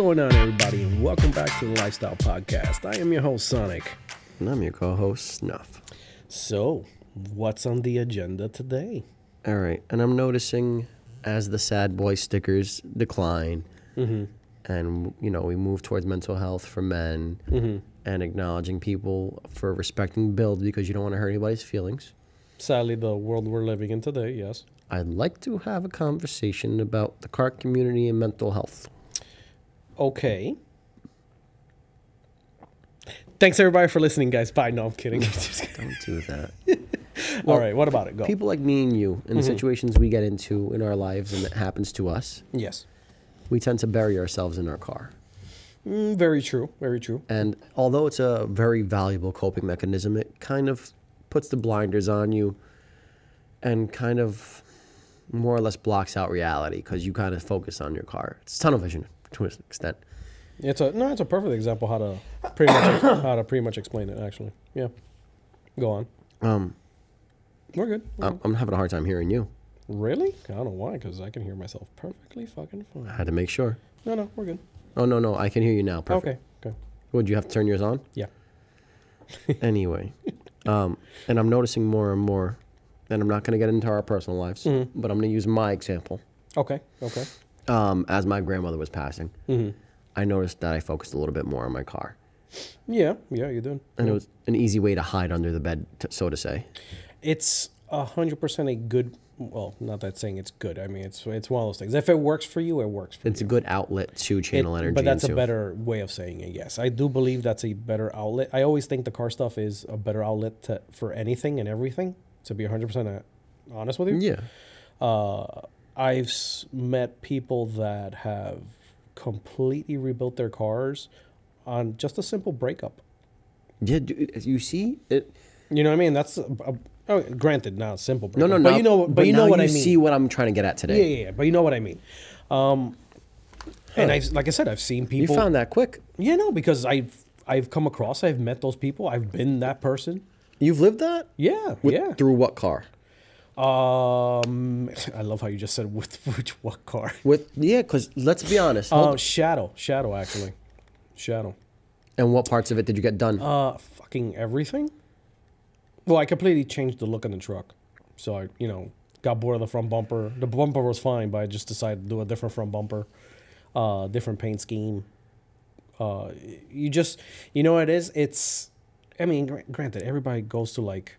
What's going on, everybody, and welcome back to the Lifestyle Podcast. I am your host, Sonic. And I'm your co-host, Snuff. So, what's on the agenda today? All right, and I'm noticing as the sad boy stickers decline, mm-hmm. and you know we move towards mental health for men, mm-hmm. and acknowledging people for respecting build because you don't want to hurt anybody's feelings. Sadly, the world we're living in today, yes. I'd like to have a conversation about the car community and mental health. Okay. Thanks, everybody, for listening, guys. Bye. No, I'm kidding. Don't do that. All right, what about it? Go. People like me and you, in the situations we get into in our lives and it happens to us, yes. we tend to bury ourselves in our car. Mm, very true. Very true. And although it's a very valuable coping mechanism, it kind of puts the blinders on you and kind of more or less blocks out reality because you kind of focus on your car. It's tunnel vision to an extent. It's a no. It's a perfect example how to pretty much how to pretty much explain it. Actually, yeah. Go on. Um, We're good. We're I'm, I'm having a hard time hearing you. Really? I don't know why, because I can hear myself perfectly fucking fine. I had to make sure. No, no, we're good. Oh, no, no, I can hear you now. Perfect. Okay, okay. Would you have to turn yours on? Yeah. anyway, um, and I'm noticing more and more, and I'm not going to get into our personal lives, Mm-hmm. but I'm going to use my example. Okay, okay. Um, as my grandmother was passing, Mm-hmm. I noticed that I focused a little bit more on my car. Yeah, yeah, you did. And it was an easy way to hide under the bed, t- so to say. It's a hundred percent a good. Well, not that saying it's good. I mean, it's it's one of those things. If it works for you, it works for It's a good outlet to channel It- energy. but that's into. a better way of saying it. Yes, I do believe that's a better outlet. I always think the car stuff is a better outlet to, for anything and everything. To be hundred percent honest with you. Yeah. Uh, I've met people that have completely rebuilt their cars on just a simple breakup. Yeah. dude, You see it. You know what I mean? That's a, a, oh, granted, not a simple No, breakup. no, but you know, but, you know what you I mean. see what I'm trying to get at today. yeah, yeah, but you know what I mean. Um, and I, like I said, I've seen people. You found that quick. yeah, no, because I've I've come across, I've met those people, I've been that person. You've lived that? Yeah, With- yeah. Through what car? Um, I love how you just said with which what car? With yeah, because let's be honest. Oh, hold- Shadow, Shadow, actually, Shadow. and what parts of it did you get done? Uh, fucking everything. Well, I completely changed the look of the truck, so I, you know, got bored of the front bumper. The bumper was fine, but I just decided to do a different front bumper, uh, different paint scheme. Uh, you just, you know what it is? It's, I mean, gr- granted, everybody goes to like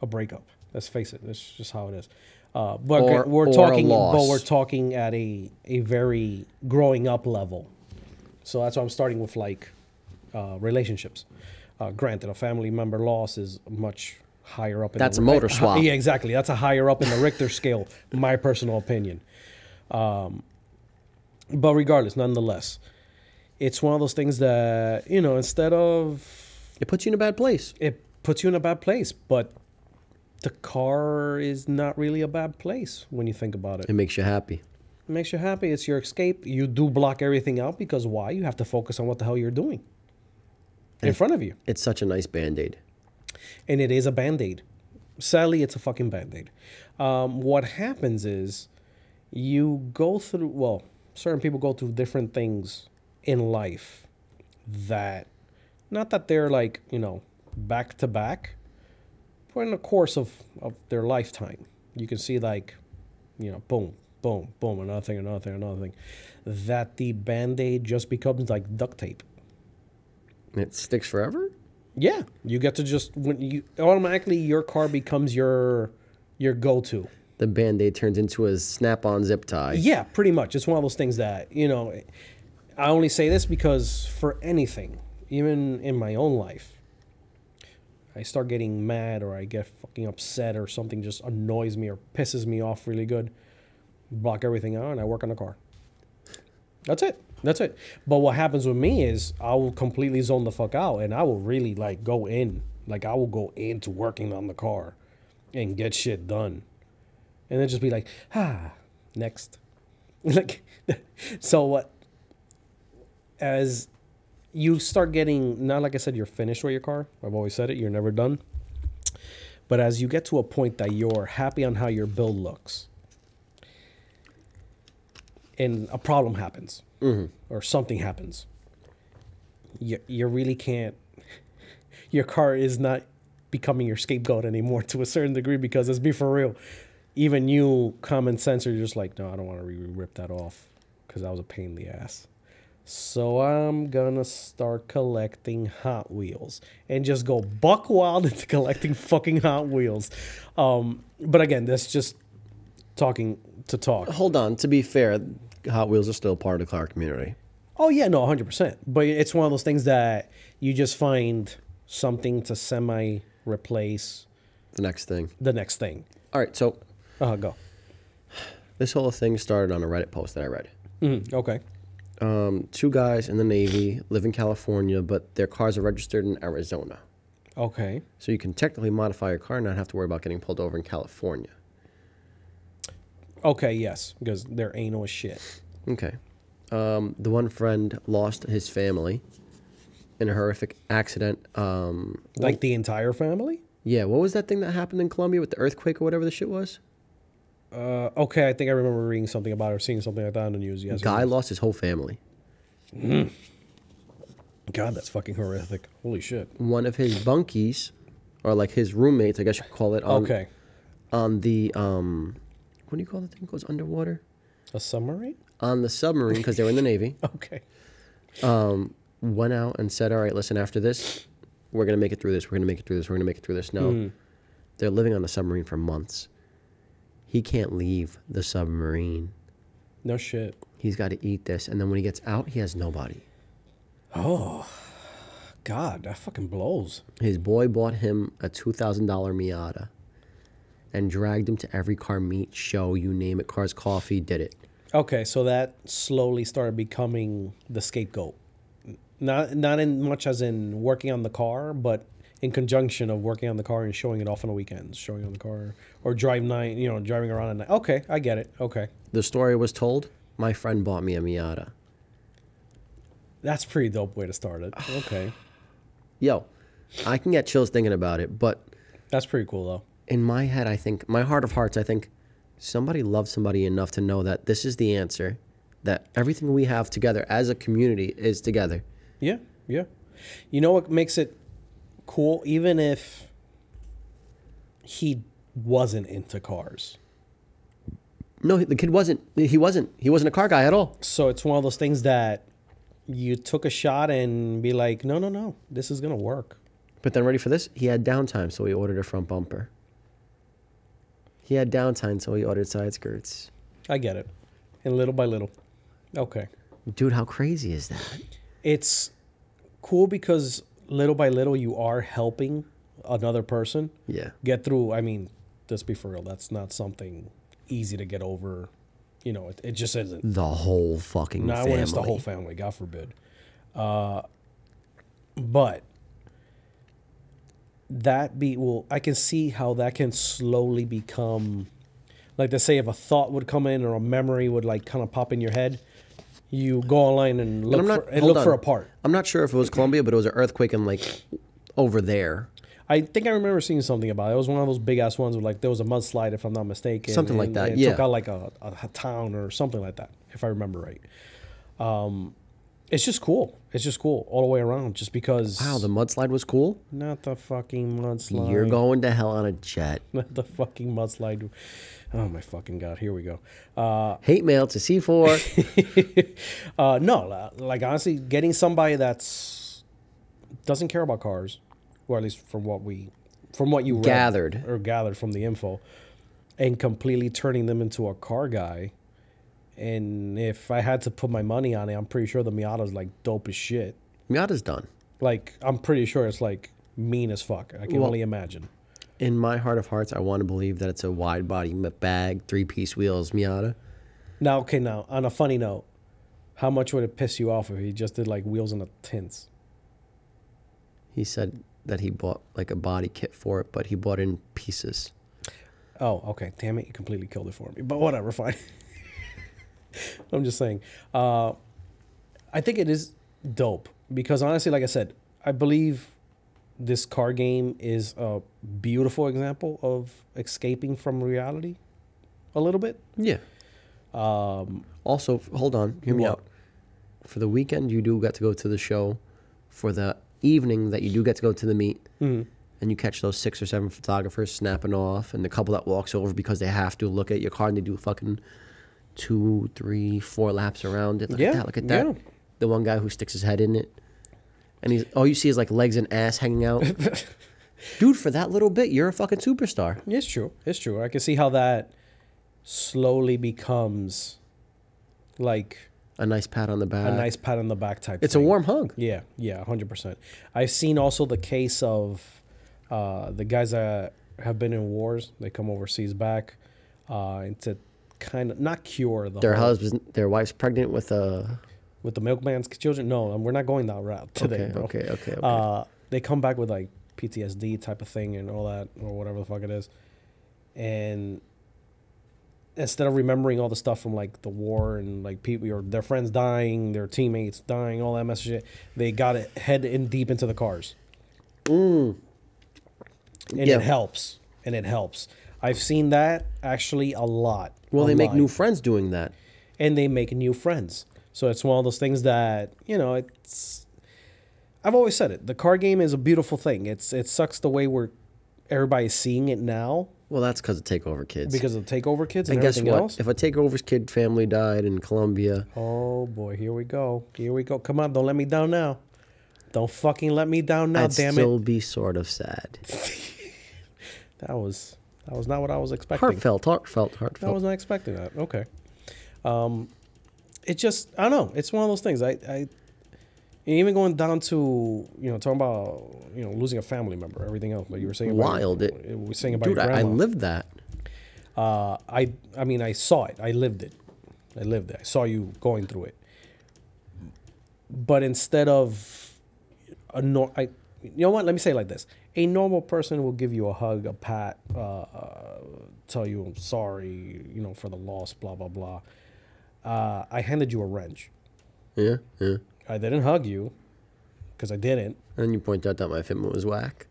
a breakup. Let's face it. That's just how it is. Uh, but Or- we're or talking, but we're talking at a a very growing up level. So that's why I'm starting with like uh, relationships. Uh, granted, a family member loss is much higher up. In That's the, a motor swap. Yeah, exactly. That's a higher up in the Richter scale. My personal opinion. Um, but regardless, nonetheless, it's one of those things that you know. Instead of it puts you in a bad place. it puts you in a bad place, but the car is not really a bad place when you think about it. It makes you happy. It makes you happy. It's your escape. You do block everything out because why? You have to focus on what the hell you're doing in front of you. It's such a nice band aid. And it is a band aid. Sadly, it's a fucking band aid. Um, what happens is you go through, well, certain people go through different things in life that, not that they're like, you know, back to back, in the course of, of their lifetime, you can see like, you know, boom, boom, boom, another thing, another thing, another thing, that the band aid just becomes like duct tape. It sticks forever. Yeah, you get to just when you automatically your car becomes your your go-to. The band aid turns into a snap on zip tie. Yeah, pretty much. It's one of those things that you know. I only say this because for anything, even in my own life, I start getting mad or I get fucking upset or something just annoys me or pisses me off really good. Block everything out and I work on the car. That's it. That's it. But what happens with me is I will completely zone the fuck out and I will really like go in. Like I will go into working on the car and get shit done. And then just be like, ah, next. like so what as you start getting not like I said you're finished with your car. I've always said it, you're never done. But as you get to a point that you're happy on how your build looks, and a problem happens mm-hmm. or something happens, you you really can't. Your car is not becoming your scapegoat anymore to a certain degree because let's be for real, even you common sense are just like, no, I don't want to re- rip that off because that was a pain in the ass. So I'm gonna start collecting Hot Wheels and just go buck wild into collecting fucking Hot Wheels. Um, but again, that's just talking to talk. Hold on. To be fair, Hot Wheels are still part of the car community. Oh yeah, no, hundred percent. But it's one of those things that you just find something to semi replace The next thing. the next thing. All right. So Uh, go. this whole thing started on a Reddit post that I read. Mhm, Okay. Um, two guys in the Navy live in California, but their cars are registered in Arizona. Okay. So you can technically modify your car and not have to worry about getting pulled over in California. Okay. Yes, because they're anal as shit. Okay. Um, the one friend lost his family in a horrific accident. Um, Like the entire family. yeah, what was that thing that happened in Colombia with the earthquake or whatever the shit was? Uh, okay, I think I remember reading something about it or seeing something like that on the news. Yes. Guy lost his whole family. God, that's fucking horrific. Holy shit. One of his bunkies, or like his roommates, I guess you could call it, on, Okay. on the um, what do you call the thing that goes underwater? A submarine? On the submarine because they were in the Navy. Okay. um, went out and said, "All right, listen. After this, we're gonna make it through this. We're gonna make it through this. We're gonna make it through this." No, they're living on the submarine for months. He can't leave the submarine. No shit. He's got to eat this, and then when he gets out, he has nobody. Oh, God, that fucking blows. His boy bought him a two thousand dollar Miata, and dragged him to every car meet, show, you name it, Cars Coffee, did it. Okay, so that slowly started becoming the scapegoat. Not not in much as in working on the car, but in conjunction of working on the car and showing it off on the weekends, showing on the car or drive night, you know, driving around at night. Okay, I get it. Okay, The story was told. My friend bought me a Miata. that's a pretty dope way to start it. Okay, Yo, I can get chills thinking about it, but that's pretty cool though. in my head, I think, my heart of hearts, I think somebody loves somebody enough to know that this is the answer, that everything we have together as a community is together. Yeah, yeah. You know what makes it cool? Even if he wasn't into cars. No, the kid wasn't, he wasn't, he wasn't a car guy at all. So it's one of those things that you took a shot and be like, no, no, no, this is gonna work. But then, ready for this? He had downtime, so he ordered a front bumper. He had downtime, so he ordered side skirts. I get it, and little by little, okay. Dude, how crazy is that? It's cool because little by little you are helping another person Yeah. get through. I mean, let's be for real. That's not something easy to get over. You know, it, it just isn't. The whole fucking Not family. when it's the whole family, God forbid. Uh, but that be well, I can see how that can slowly become like they say if a thought would come in or a memory would like kind of pop in your head, you go online and look not- for and look for a part. I'm not sure if it was Colombia, but it was an earthquake in like over there. I think I remember seeing something about it. It was one of those big ass ones where like there was a mudslide, if I'm not mistaken. Something like and that, It yeah. took out like a, a, a town or something like that, if I remember right. Um, it's just cool. It's just cool all the way around. Just because. Wow, the mudslide was cool. not the fucking mudslide. You're going to hell on a jet. Not the fucking mudslide. Oh my fucking god! Here we go. Uh, Hate mail to C4. uh, no, like honestly, getting somebody that's doesn't care about cars, or at least from what we, from what you read Gathered. or gathered from the info, and completely turning them into a car guy. And if I had to put my money on it, I'm pretty sure the Miata's like dope as shit. Miata's done. Like I'm pretty sure it's like mean as fuck. I can Well- only imagine. In my heart of hearts, I want to believe that it's a wide body bag, three piece wheels Miata. Now, okay, now on a funny note, how much would it piss you off if he just did like wheels and a tints? He said that he bought like a body kit for it, but he bought in pieces. Oh, okay. Damn it, you completely killed it for me. But whatever, fine. I'm just saying. Uh, I think it is dope because honestly, like I said, I believe this car game is a beautiful example of escaping from reality a little bit. Yeah. Um, Also, hold on, hear me What? out. For the weekend, you do get to go to the show. For the evening that you do get to go to the meet, mhm. and you catch those six or seven photographers snapping off, and the couple that walks over because they have to look at your car and they do fucking two, three, four laps around it. Look Yeah, at that! Look at that! yeah. The one guy who sticks his head in it, and he's all you see is like legs and ass hanging out. Dude, for that little bit, you're a fucking superstar. It's true. It's true. I can see how that slowly becomes like A nice pat on the back. a nice pat on the back type. Thing. It's a warm hug. Yeah, yeah, hundred percent. I've seen also the case of uh, the guys that have been in wars. They come overseas back uh, and to kind of not cure the Their husband, their wife's pregnant with a. with the milkman's children. No, we're not going that route today, okay, bro. okay, okay, okay. Uh, they come back with like PTSD type of thing and all that, or whatever the fuck it is. And instead of remembering all the stuff from like the war and like people or their friends dying, their teammates dying, all that mess of shit, they got it head in deep into the cars. Mm. And Yeah. it helps. And it helps. I've seen that actually a lot. Well, they make new friends doing that. and they make new friends. So it's one of those things that you know. It's I've always said it. The card game is a beautiful thing. It's it sucks the way we're everybody's seeing it now Well, that's because of Takeover Kids. because of takeover kids and, and guess what? else. If a Takeover's kid family died in Colombia, oh boy, here we go. Here we go. Come on, don't let me down now. Don't fucking let me down now, I'd damn still it. be sort of sad. That was that was not what I was expecting. Heartfelt, heartfelt, heartfelt. I was not expecting that. Okay. Um, it just I don't know. It's one of those things. I I even going down to you know talking about you know losing a family member, everything else. But you were saying Wild. Your, It- was saying about Dude, your I, I lived that. uh, I I mean I saw it. I lived it. I lived it. I saw you going through it. But instead of a nor I, you know what? Let me say it like this: a normal person will give you a hug, a pat, uh, uh, tell you I'm sorry, you know, for the loss, blah blah blah. Uh, I handed you a wrench. Yeah, yeah. I didn't hug you because I didn't. And you point out that my fitment was whack.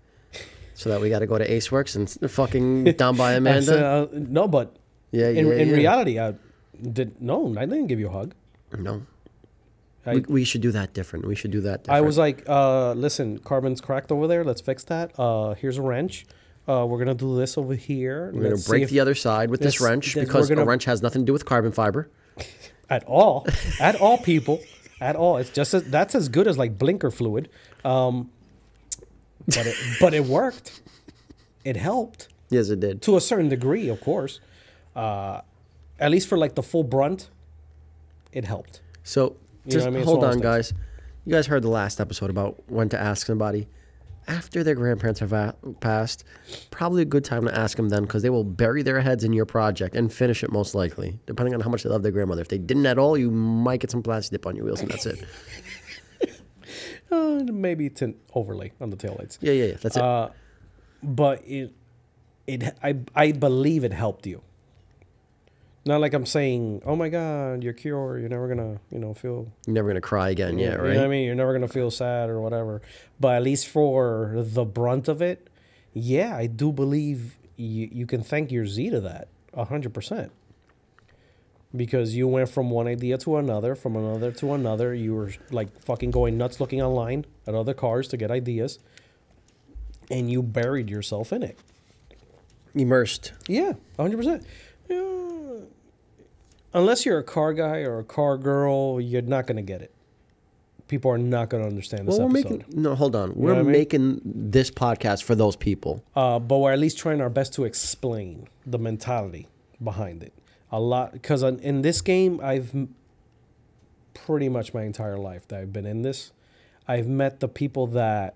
So that we got to go to Ace Works and fucking down by Amanda. said, uh, no, but yeah, yeah. in, in yeah. reality, I did no. I didn't give you a hug. No. I, we, we should do that different. We should do that different. I was like, uh, listen, carbon's cracked over there. Let's fix that. Uh, here's a wrench. Uh, we're gonna do this over here. We're going Let's to break the other side with this Yes, wrench because gonna- a wrench has nothing to do with carbon fiber. At all, at all, people, at all. It's just as, that's as good as like blinker fluid. Um, but it, but it worked. It helped Yes, it did. to a certain degree, of course. Uh, at least for like the full brunt, it helped. So You just I mean? Hold on, guys. You guys heard the last episode about when to ask somebody after their grandparents have passed. Probably a good time to ask them then because they will bury their heads in your project and finish it most likely, depending on how much they love their grandmother. If they didn't at all, you might get some Plasti Dip on your wheels and that's it. Uh, maybe tint overlay on the taillights. Yeah, yeah, yeah. That's it. Uh, but it it I I believe it helped you. Not like I'm saying, oh my God, you're cured. You're never gonna, you know, feel. You're never gonna cry again. Yeah, you right. know what I mean? You're never gonna feel sad or whatever. But at least for the brunt of it, yeah, I do believe you you can thank your Z to that a hundred percent. Because you went from one idea to another, from another to another. You were like fucking going nuts looking online at other cars to get ideas, and you buried yourself in it. Immersed. Yeah, hundred percent. Yeah. Unless you're a car guy or a car girl, you're not gonna get it. People are not gonna understand this Well, we're episode. making no. Hold on. We're I mean? making this podcast for those people. uh, but we're at least trying our best to explain the mentality behind it. A lot because in this game, I've pretty much my entire life that I've been in this, I've met the people that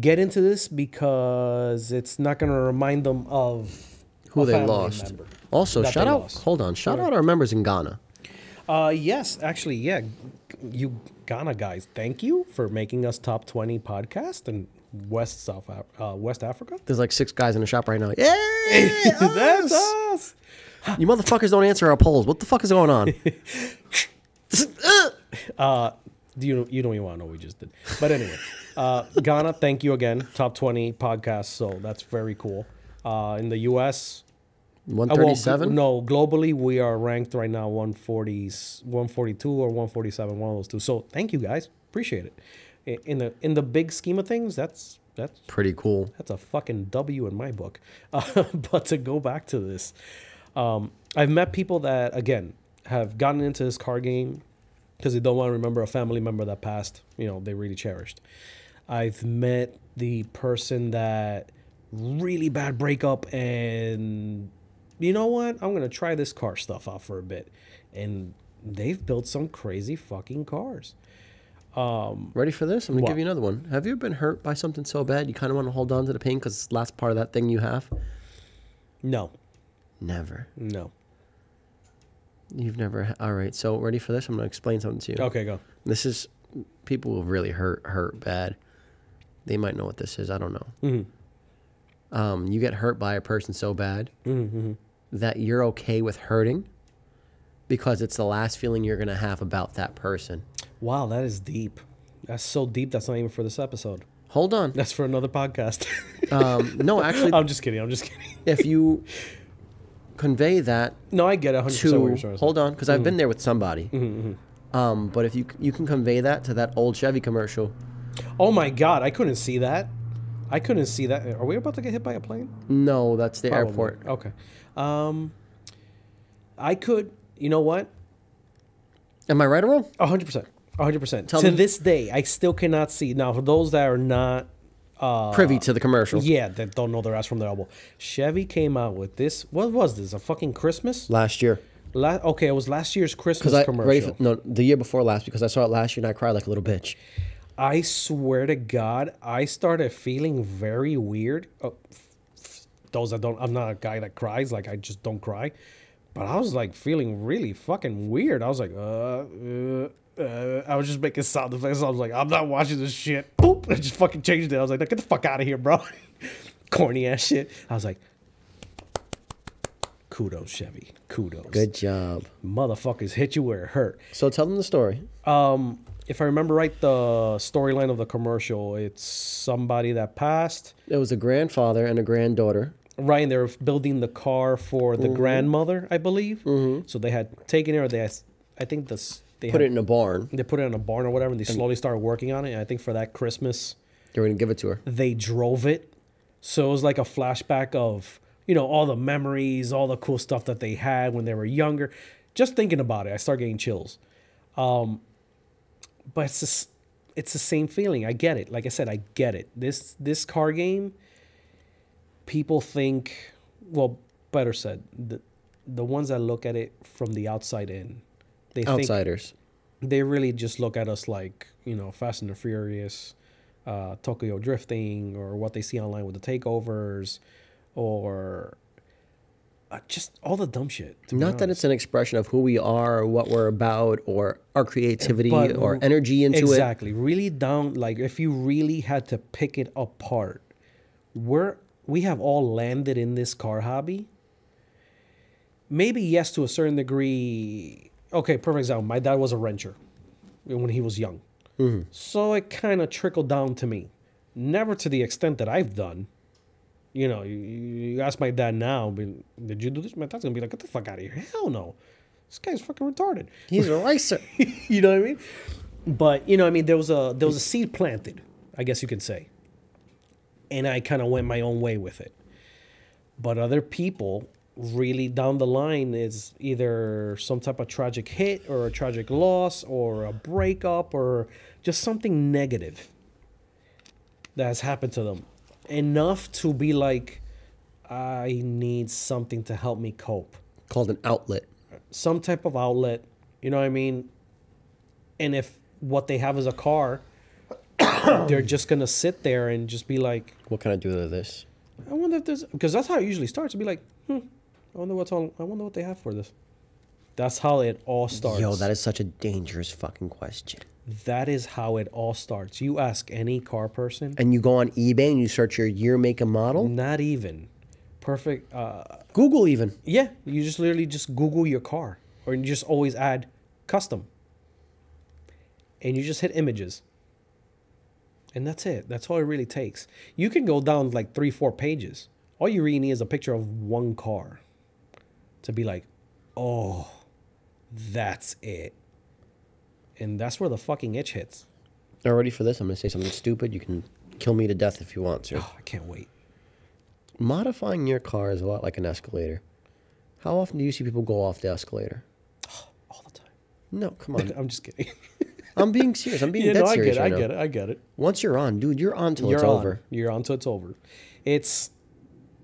get into this because it's not going to remind them of Who they lost. member. Also, that shout out. lost. Hold on. Shout Where? out our members in Ghana. Uh, yes, actually, yeah. You Ghana guys, thank you for making us top twenty podcast in West South uh, West Africa. There's like six guys in the shop right now. Yeah, That's us! us. You motherfuckers don't answer our polls. What the fuck is going on? Uh, do you you don't even want to know what we just did, but anyway, uh, Ghana, thank you again, top twenty podcast. So that's very cool. Uh, in the U.S., One Uh, well, no, globally we are ranked right now 140s, 142 or 147, one of those two. So thank you guys, appreciate it. In the in the big scheme of things, that's that's Pretty cool. that's a fucking W in my book. Uh, but to go back to this, um, I've met people that again have gotten into this card game because they don't want to remember a family member that passed. You know, they really cherished. I've met the person that really bad breakup and you know what? I'm gonna try this car stuff out for a bit, and they've built some crazy fucking cars. Ready for this? I'm gonna give you another one. Have you ever been hurt by something so bad you kind of want to hold on to the pain because it's the last part of that thing you have? No, Never. no. You've never. All right. So ready for this? I'm gonna explain something to you. Okay, go. This is people will really hurt hurt bad. They might know what this is. I don't know. Mm-hmm. Um, you get hurt by a person so bad Mm-hmm. That you're okay with hurting because it's the last feeling you're gonna have about that person. Wow, that is deep. That's so deep. That's not even for this episode. Hold on. That's for another podcast. Um, no, actually, I'm just kidding. I'm just kidding. if you convey that No, I get it 100% what you're trying to hold on, because I've been there with somebody. Mm-hmm, Um, but if you you can convey that to that old Chevy commercial, Oh my god, I couldn't see that. I couldn't see that. Are we about to get hit by a plane? no, that's the Probably. airport. Okay. Um, I could. You know what? Am I right or wrong? hundred percent. hundred percent. To me- this day, I still cannot see. Now, for those that are not, uh, Privy to the commercial. yeah, that don't know their ass from their elbow, Chevy came out with this. What was this? A fucking Christmas? Last year, La- okay, it was last year's Christmas I commercial. for, no the year before last because I saw it last year and I cried like a little bitch. I swear to God, I started feeling very weird. Oh, those that don't, I'm not a guy that cries. Like I just don't cry, but I was like feeling really fucking weird. I was like, uh, uh, uh I was just making sound effects. I was like, I'm not watching this shit. Boop! I just fucking changed it. I was like, get the fuck out of here, bro. Corny ass shit. I was like, kudos, Chevy. Kudos. Good job. Motherfuckers hit you where it hurt. So tell them the story. Um, if I remember right, the storyline of the commercial, it's somebody that passed. It was a grandfather and a granddaughter. Right, and they were building the car for the grandmother, I believe. Mm-hmm. So they had taken it, or they, had, I think this they Put had, it in a barn. they put it in a barn or whatever, and they slowly started working on it. And I think for that Christmas, They were gonna give it to her. they drove it. So it was like a flashback of you know all the memories, all the cool stuff that they had when they were younger. Just thinking about it, I start getting chills. Um, but it's just, it's the same feeling. I get it. Like I said, I get it. This this car game. People think, well, better said, the the ones that look at it from the outside in, they think Outsiders. they really just look at us like you know Fast and the Furious, uh, Tokyo drifting, or what they see online with the takeovers, or Uh, just all the dumb shit. Not that it's an expression of who we are or what we're about or our creativity But- or energy into it. exactly really down. Like if you really had to pick it apart, we're we have all landed in this car hobby. Maybe yes, to a certain degree. Okay, perfect example. My dad was a rancher when he was young. Mm-hmm. So it kind of trickled down to me. Never to the extent that I've done. You know, you, you ask my dad now, be- did you do this? My dad's gonna be like, get the fuck out of here. Hell no. This guy's fucking retarded. He's a racer. you know what I mean? But you know, I mean, there was a there was a seed planted, I guess you could say. And I kind of went my own way with it. But other people really down the line is either some type of tragic hit or a tragic loss or a breakup or just something negative that has happened to them. Enough to be like, I need something to help me cope Called an outlet. some type of outlet. You know what I mean? And if what they have is a car, they're just gonna sit there and just be like, What can I do to this? I wonder if there's because that's how it usually starts. To be like, hmm, I wonder what's on. I wonder what they have for this. That's how it all starts. Yo, that is such a dangerous fucking question. That is how it all starts. You ask any car person, And you go on eBay and you search your year, make, and model. not even perfect. Uh, Google even. yeah, you just literally just Google your car, or you just always add custom, and you just hit images. And that's it. That's all it really takes. You can go down like three, four pages. All you really need is a picture of one car. to be like, oh, that's it. And that's where the fucking itch hits. Are you ready for this? I'm going to say something stupid. You can kill me to death if you want to. Oh, I can't wait. Modifying your car is a lot like an escalator. How often do you see people go off the escalator? All the time. No, come on. I'm just kidding. I'm being serious. I'm being yeah, dead no, I serious get it. right I now. get it. I get it. Once you're on, dude, you're on till You're it's on. over. You're on till it's over. It's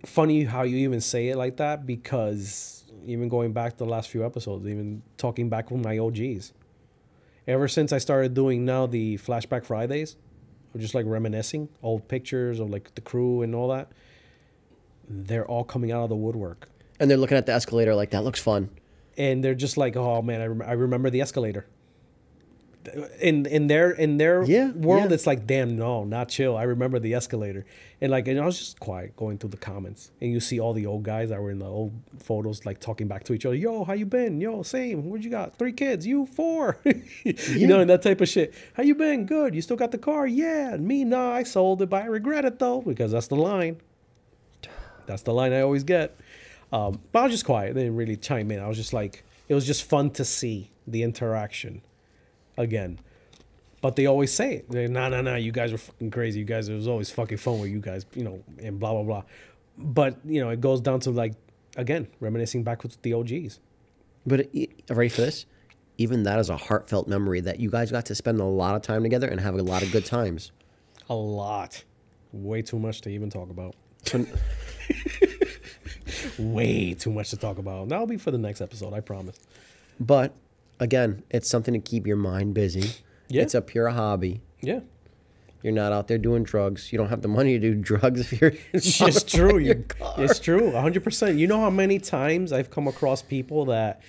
funny how you even say it like that because even going back to the last few episodes, even talking back with my OGs, ever since I started doing now the flashback Fridays, just like reminiscing old pictures of like the crew and all that, they're all coming out of the woodwork. And they're looking at the escalator like that looks fun. and they're just like, "Oh man, I, rem- I remember the escalator." In in their in their Yeah, world, yeah. it's like, "Damn, no, not chill." I remember the escalator, and like, and I was just quiet going through the comments, and you see all the old guys that were in the old photos, like talking back to each other. Yo, how you been? Yo, same. What you got? Three kids. You four. you know, and that type of shit. How you been? Good. You still got the car? Yeah. Me, nah. I sold it, but I regret it though because that's the line. That's the line I always get. Um, but I was just quiet. They didn't really chime in. I was just like, it was just fun to see the interaction again. But they always say it. They're, nah, nah, nah, you guys were fucking crazy. You guys, it was always fucking fun with you guys, you know, and blah, blah, blah. But, you know, it goes down to like, again, reminiscing back with the OGs. But ready for this? Even that is a heartfelt memory that you guys got to spend a lot of time together and have a lot of good times. A lot. Way too much to even talk about. Way too much to talk about. That'll be for the next episode, I promise. But again, it's something to keep your mind busy. Yeah. It's a pure hobby. Yeah. You're not out there doing drugs. You don't have the money to do drugs if you're. It's just true. You, it's true. hundred percent. You know how many times I've come across people that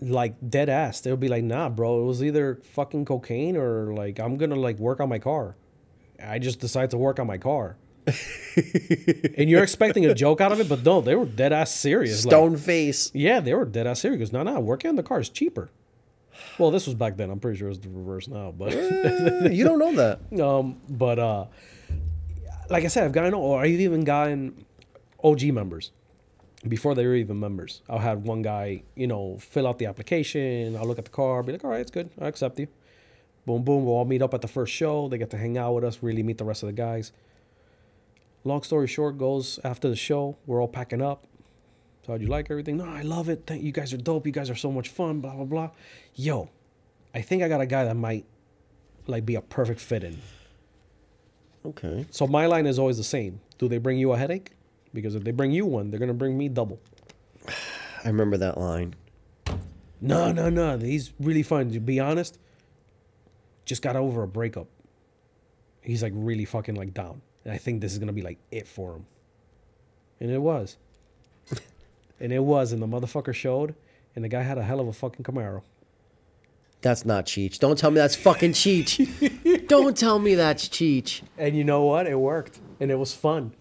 like dead ass. They'll be like, nah, bro, it was either fucking cocaine or like I'm gonna like work on my car. I just decided to work on my car. and you're expecting a joke out of it, but no, they were dead ass serious. Like, Stone face. yeah, they were dead ass serious. No, no, working on the car is cheaper. Well, this was back then. I'm pretty sure it's the reverse now, but Eh, you don't know that. um, but uh, like I said, I've gotten, or I've even gotten OG members before they were even members. I'll have one guy, you know, fill out the application. I'll look at the car, be like, all right, it's good. I accept you. Boom, boom. We'll all meet up at the first show. They get to hang out with us, really meet the rest of the guys. Long story short, goes after the show, we're all packing up. So how'd you like everything? No, I love it. Thank you guys are dope. You guys are so much fun. Blah blah blah. Yo, I think I got a guy that might like be a perfect fit in. Okay. So my line is always the same. Do they bring you a headache? Because if they bring you one, they're gonna bring me double. I remember that line. No, no, no. He's really fun. To be honest, just got over a breakup. He's like really fucking like down, and I think this is gonna be like it for him. And it was. And it was, and the motherfucker showed, and the guy had a hell of a fucking Camaro. That's not Cheech. Don't tell me that's fucking Cheech. Don't tell me that's Cheech. And you know what? It worked, and it was fun.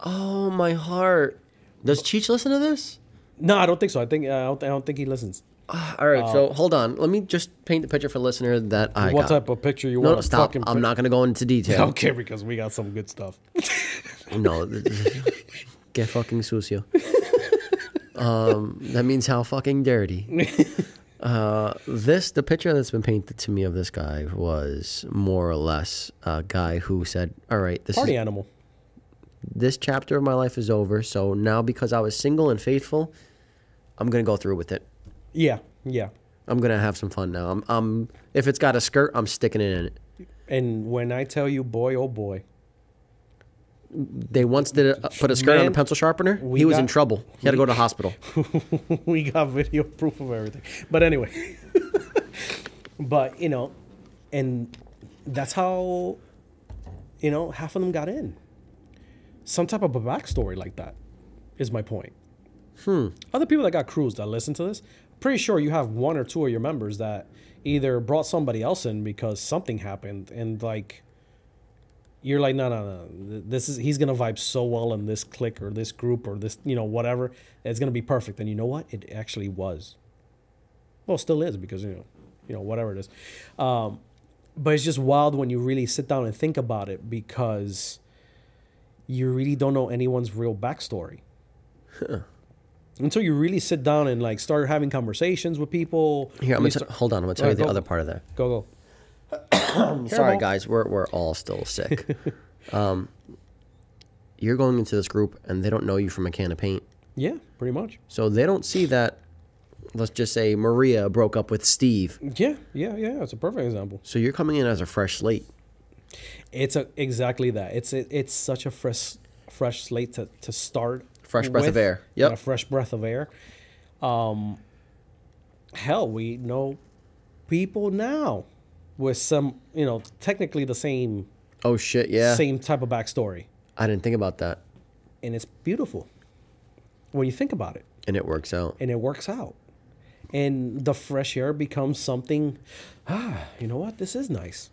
Oh, my heart. Does Cheech listen to this? No, I don't think so. I think uh, I, don't, I don't think he listens. All right, so hold on. Let me just paint the picture for the listener that I What got. type of picture you no, want? No, stop. Fucking I'm not going to go into detail. Okay, because we got some good stuff. No. Get fucking sucio. Um, that means how fucking dirty. Uh, this, the picture that's been painted to me of this guy was more or less a guy who said, all right, this is Party animal. this chapter of my life is over. So now, because I was single and faithful, I'm gonna go through with it. Yeah, yeah. I'm gonna have some fun now. I'm, I'm if it's got a skirt, I'm sticking it in it. And when I tell you, boy, oh boy, They once did a, put a skirt on a pencil sharpener. He was in trouble. He had to go to the hospital. we got video proof of everything. But anyway, but you know, and that's how you know half of them got in. Some type of a backstory like that is my point. Hmm. Other people that got crews that listen to this, pretty sure you have one or two of your members that either brought somebody else in because something happened and like you're like no no no this is he's gonna vibe so well in this clique or this group or this you know whatever it's gonna be perfect and you know what it actually was well still is because you know you know whatever it is um, but it's just wild when you really sit down and think about it because you really don't know anyone's real backstory Huh. until you really sit down and like start having conversations with people. Here, I'm gonna hold on. I'm gonna tell All you the go. other part of that. go go. Sorry, guys. We're we're all still sick. um, you're going into this group, and they don't know you from a can of paint, Yeah, pretty much. so they don't see that. Let's just say Maria broke up with Steve. Yeah, yeah, yeah. It's a perfect example. So you're coming in as a fresh slate. It's a, exactly that. It's a, it's such a fresh fresh slate to, to start. Fresh breath of air. Yep. A fresh breath of air. Um, hell, we know people now with some, you know, technically the same Oh shit! Yeah, same type of backstory, I didn't think about that, and it's beautiful when you think about it, and it works out. and it works out. And the fresh air becomes something. Ah, you know what? This is nice.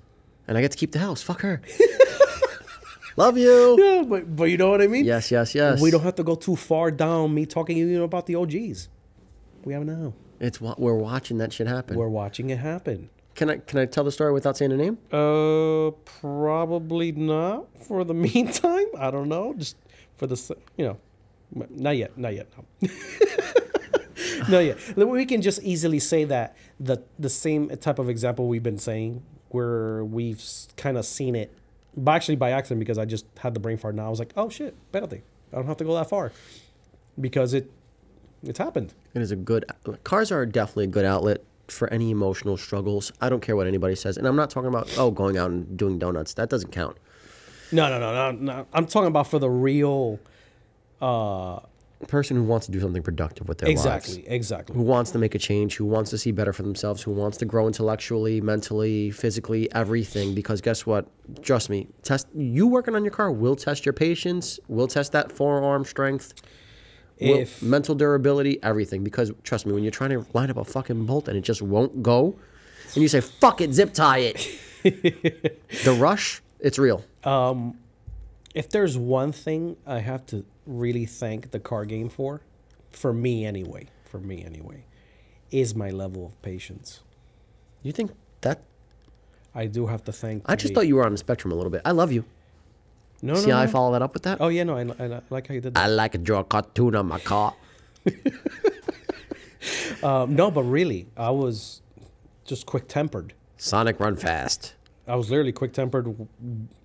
And I get to keep the house. Fuck her. Love you. Yeah, but but you know what I mean. Yes, yes, yes. We don't have to go too far down me talking you know, about the OGs. We have now. It's what we're watching that shit happen. We're watching it happen. Can I can I tell the story without saying a name? Uh, probably not for the meantime. I don't know. Just for the, you know, not yet. Not yet. No. not yet. We can just easily say that the the same type of example we've been saying, where we've kind of seen it, but actually by accident because I just had the brain fart. Now I was like, oh shit, penalty. I don't have to go that far, because it, it's happened. It is a good. Cars are definitely a good outlet for any emotional struggles. I don't care what anybody says, and I'm not talking about oh going out and doing donuts. That doesn't count. No, no, no, no, no. I'm talking about for the real. Uh, person who wants to do something productive with their lives. exactly, exactly. Who wants to make a change, who wants to see better for themselves, who wants to grow intellectually, mentally, physically, everything. Because guess what? Trust me, test you working on your car will test your patience, will test that forearm strength, If mental durability, everything. Because trust me, when you're trying to line up a fucking bolt and it just won't go, and you say, fuck it, zip tie it. the rush, it's real. Um, if there's one thing I have to really thank the car game for, for me anyway, for me anyway, is my level of patience. You think that? I do have to thank. I just the- thought you were on the spectrum a little bit. I love you. No, See no, how I follow that up with that? Oh yeah, no, I, I, I like how you did that. I like to draw a cartoon on my car. Um, no, but really, I was just quick tempered. Sonic Run Fast. I was literally quick tempered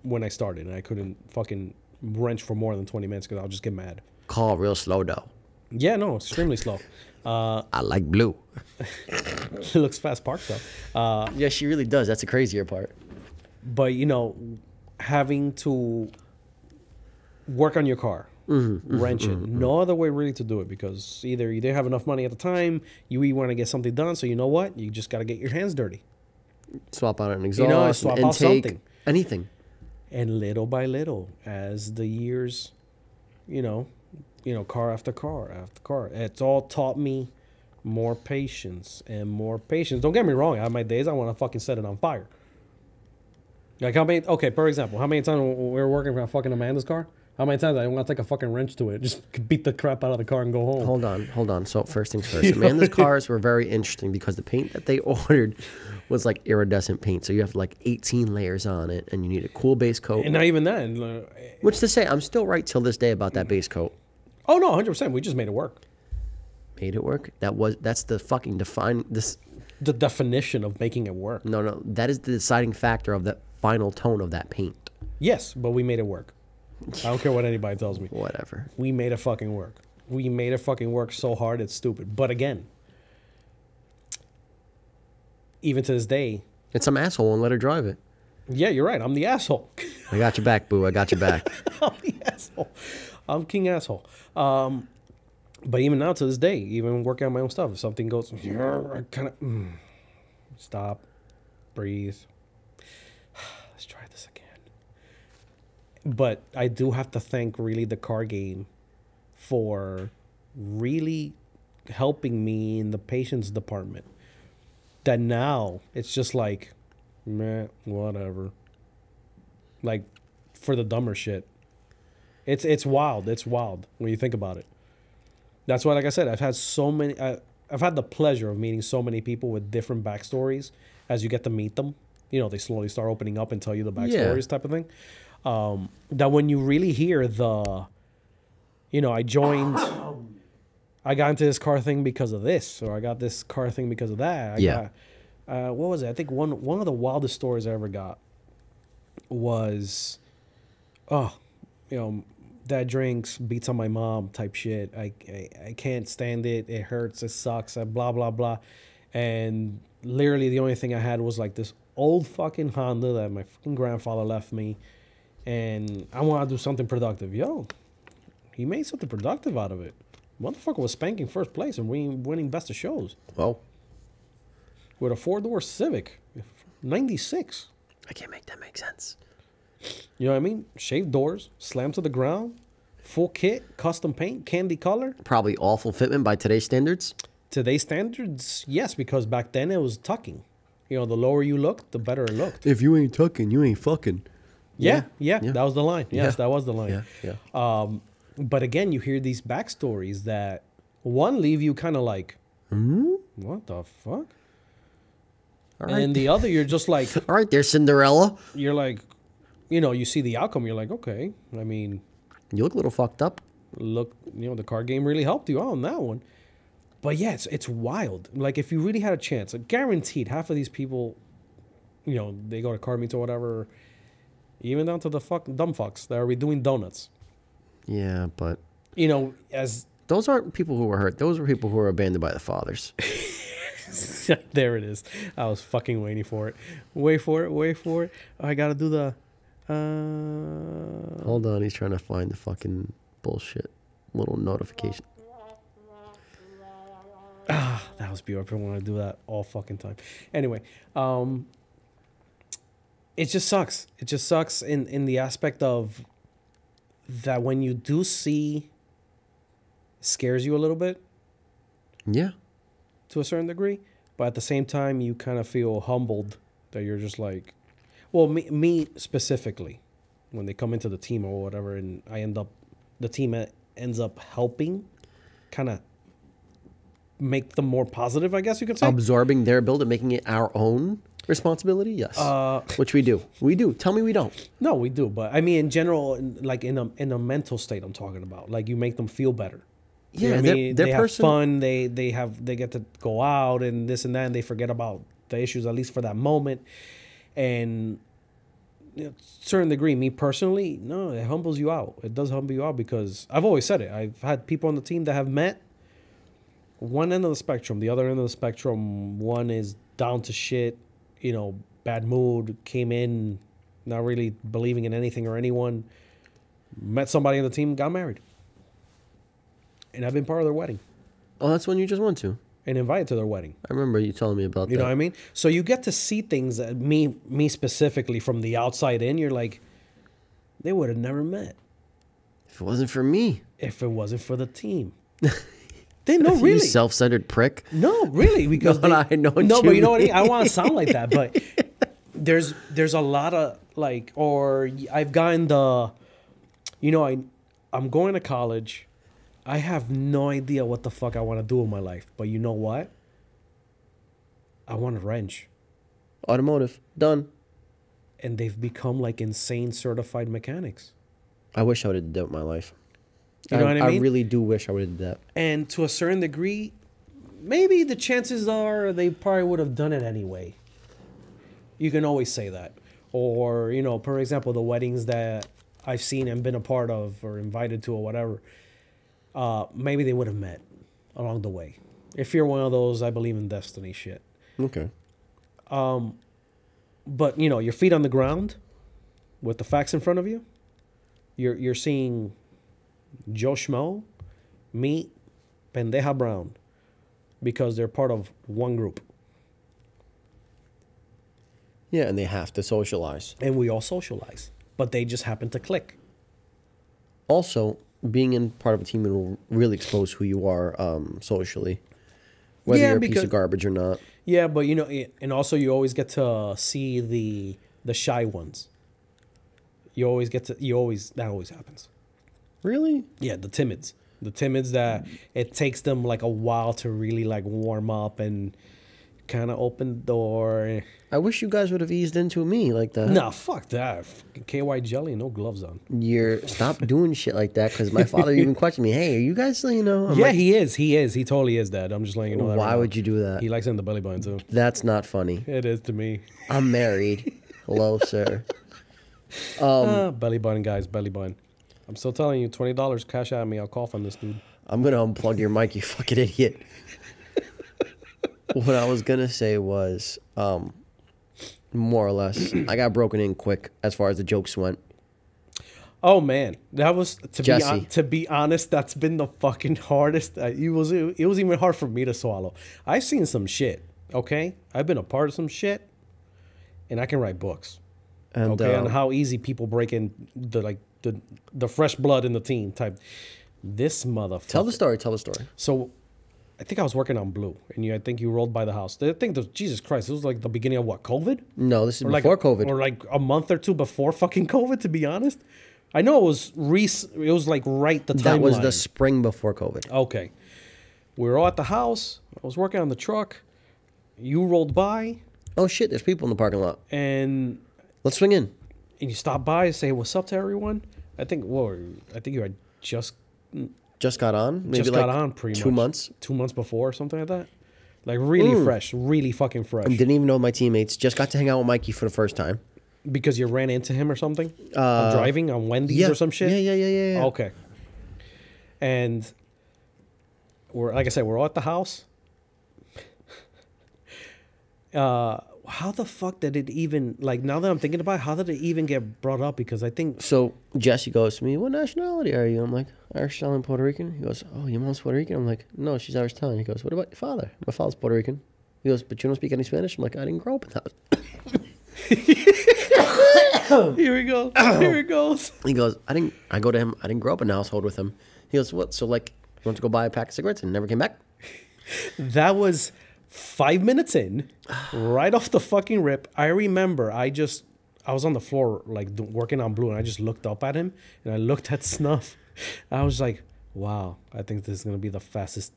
when I started, and I couldn't fucking wrench for more than twenty minutes because I'll just get mad. Call real slow though. Yeah, no, extremely slow. Uh, I like blue. she looks fast parked though. Uh, Yeah, she really does. That's the crazier part. but you know, having to work on your car, mm-hmm, mm-hmm, wrench it. Mm-hmm, no other way really to do it because either you didn't have enough money at the time, you want to get something done, so you know what, you just got to get your hands dirty. Swap out an exhaust, know, an swap out something. anything. And little by little, as the years, you know, you know, car after car after car, it's all taught me more patience and more patience. Don't get me wrong. I have my days I want to fucking set it on fire. Like how many? Okay, for example, how many times we were working on fucking Amanda's car? How many times I want to take a fucking wrench to it, just beat the crap out of the car and go home? Hold on, hold on. So first things first. Amanda's cars were very interesting because the paint that they ordered was like iridescent paint. So you have like 18 layers on it, and you need a cool base coat. And not even that. and, uh, Which to say, I'm still right till this day about that base coat. Oh no, hundred percent. We just made it work. Made it work. That was that's the fucking define this. The definition of making it work. No, no, that is the deciding factor of the final tone of that paint. Yes, but we made it work. I don't care what anybody tells me. Whatever. We made it fucking work. We made it fucking work so hard it's stupid. But again, even to this day, It's some asshole and let her drive it. yeah, you're right. I'm the asshole. I got your back, boo. I got your back. I'm the asshole. I'm king asshole. Um, but even now to this day, even working on my own stuff, if something goes, I kind of mm, stop, breathe. Let's try this again. But I do have to thank really the car game for really helping me in the patience department. That now it's just like, meh, whatever. Like for the dumber shit. It's it's wild. It's wild when you think about it. That's why, like I said, I've had so many. I, I've had the pleasure of meeting so many people with different backstories. As you get to meet them, you know, they slowly start opening up and tell you the backstories, type of thing. Um, that when you really hear the, you know, I joined, I got into this car thing because of this, or I got this car thing because of that. I Yeah. Got, uh, what was it? I think one one of the wildest stories I ever got was, oh, you know, dad drinks, beats on my mom type shit. I, I I can't stand it. It hurts. It sucks. uh, Blah blah blah, and literally the only thing I had was like this old fucking Honda that my fucking grandfather left me, and I want to do something productive. Yo, he made something productive out of it. Motherfucker was spanking first place and winning, winning best of shows Well, with a four door Civic, ninety six. I can't make that make sense. You know what I mean? Shaved doors, slammed to the ground, full kit, custom paint, candy color. Probably awful fitment by today's standards. Today's standards, yes, because back then it was tucking. You know, the lower you looked, the better it looked. If you ain't tucking, you ain't fucking. Yeah, yeah, yeah. that was the line. Yes, that was the line. Yeah, yeah. Um, but again, you hear these backstories that one leave you kind of like, what the fuck? All right. And the other, you're just like, All right, there's Cinderella. you're like, you know, you see the outcome, you're like, okay. I mean, You look a little fucked up. look, you know, the card game really helped you out on that one. But yeah, it's it's wild. Like if you really had a chance, guaranteed, half of these people, you know, they go to card meets or whatever, even down to the fuck dumb fucks that are doing donuts. Yeah, but You know, as those aren't people who were hurt. Those were people who were abandoned by the fathers. there it is. I was fucking waiting for it. Wait for it. Wait for it. I gotta do the. Uh, Hold on, he's trying to find the fucking bullshit little notification. Ah, that was beautiful. I want to do that all fucking time. Anyway, um, it just sucks. It just sucks in in the aspect of that when you do see scares you a little bit Yeah, to a certain degree, but at the same time you kind of feel humbled that you're just like, well, me, me specifically, when they come into the team or whatever, and I end up, the team ends up helping, kind of make them more positive, I guess you could say. absorbing their build and making it our own responsibility. Yes, Uh, which we do. We do. Tell me we don't. no, we do, but I mean, in general, in- like in a in a mental state, I'm talking about. Like you make them feel better. You Yeah, I mean? they have fun. They they have they get to go out and this and that, and they forget about the issues at least for that moment. And you know, certain degree, me personally, no, it humbles you out. It does humble you out because I've always said it. I've had people on the team that have met one end of the spectrum, the other end of the spectrum. One is down to shit, you know, bad mood, came in not really believing in anything or anyone. Met somebody on the team, got married, and I've been part of their wedding Oh, that's when you just went to. and invited to their wedding. I remember you telling me about that. You that. know what I mean? So you get to see things that me me specifically from the outside in. You're like, they would have never met If it wasn't for me, if it wasn't for the team. they no really self-centered prick. no really because No, they, I know no you but you know what I mean. I want to sound like that, but there's there's a lot of like or I've gotten the, you know I, I'm going to college. I have no idea what the fuck I want to do with my life, but you know what? I want a wrench. Automotive done. and they've become like insane certified mechanics. I wish I would have done my life. You know I, what I mean? I really do wish I would have did that. And to a certain degree, maybe the chances are they probably would have done it anyway. You can always say that. Or, you know, for example, the weddings that I've seen and been a part of or invited to or whatever, uh, maybe they would have met along the way. If you're one of those, I believe in destiny shit. Okay. Um, but you know your feet on the ground with the facts in front of you you're you're seeing joe schmo me, pendeja brown because they're part of one group Yeah, and they have to socialize. and we all socialize but they just happen to click Also, being in part of a team will really expose who you are um, socially, whether Yeah, you're a piece of garbage or not. yeah but you know and also you always get to see the the shy ones you always get to you always that always happens Really? Yeah, the timids. The timids that it takes them like a while to really like warm up and kind of open the door. I wish you guys would have eased into me like that. Nah, fuck that. Fucking KY jelly, no gloves on. You're stop doing shit like that because my father even questioned me. Hey, are you guys you know? I'm yeah, like, he is. He is. He totally is, Dad. I'm just letting you know that. why right would now. you do that? He likes it in the belly button too. That's not funny. It is to me. I'm married. Hello, sir. Ah, belly button, guys. Belly button. I'm still telling you, twenty dollars cash at me. I'll cough on this dude. I'm gonna unplug your mic, you fucking idiot. what I was gonna say was, um, more or less, I got broken in quick as far as the jokes went. Oh man, that was to be Jesse. on, to be honest. That's been the fucking hardest. Uh, it was it was even hard for me to swallow. I've seen some shit. Okay, I've been a part of some shit, and I can write books. And okay, uh, on how easy people break in the like the the fresh blood in the team type. This motherfucker. tell the story. Tell the story. So, I think I was working on Blue, and you, I think you rolled by the house. I think the Jesus Christ, it was like the beginning of what COVID, No, this is or like before COVID. or like a month or two before fucking COVID. To be honest, I know it was rec- It was like right the timeline. that was the spring before COVID. okay. We were all at the house. I was working on the truck. You rolled by, Oh shit! There's people in the parking lot. and Let's swing in. And you stop by and say what's up to everyone. I think well, I think you had just Just got on. Maybe just like got on pretty two much. months. two months before or something like that. Like really fresh, really fucking fresh. And didn't even know my teammates. Just got to hang out with Mikey for the first time. because you ran into him or something. Uh, driving on Wendy's Yeah. or some shit. Yeah, yeah, yeah, yeah. yeah. Okay. And we're like I said, we're all at the house. Uh, how the fuck did it even like? Now that I'm thinking about, it, how did it even get brought up? Because I think So Jesse goes to me, "What nationality are you?" I'm like, "Irish, Italian, Puerto Rican." He goes, "Oh, your mom's Puerto Rican." I'm like, "No, she's Irish, Italian." He goes, "What about your father?" My father's Puerto Rican. He goes, "But you don't speak any Spanish." I'm like, "I didn't grow up in that." here we go, here it goes. He goes, "I didn't." I go to him. I didn't grow up in a household with him. He goes, "What?" So like, you went to go buy a pack of cigarettes and never came back. That was five minutes in, right off the fucking rip. I remember I just, I was on the floor, like working on Blue, and I just looked up at him and I looked at Snuff. I was like, wow, I think this is going to be the fastest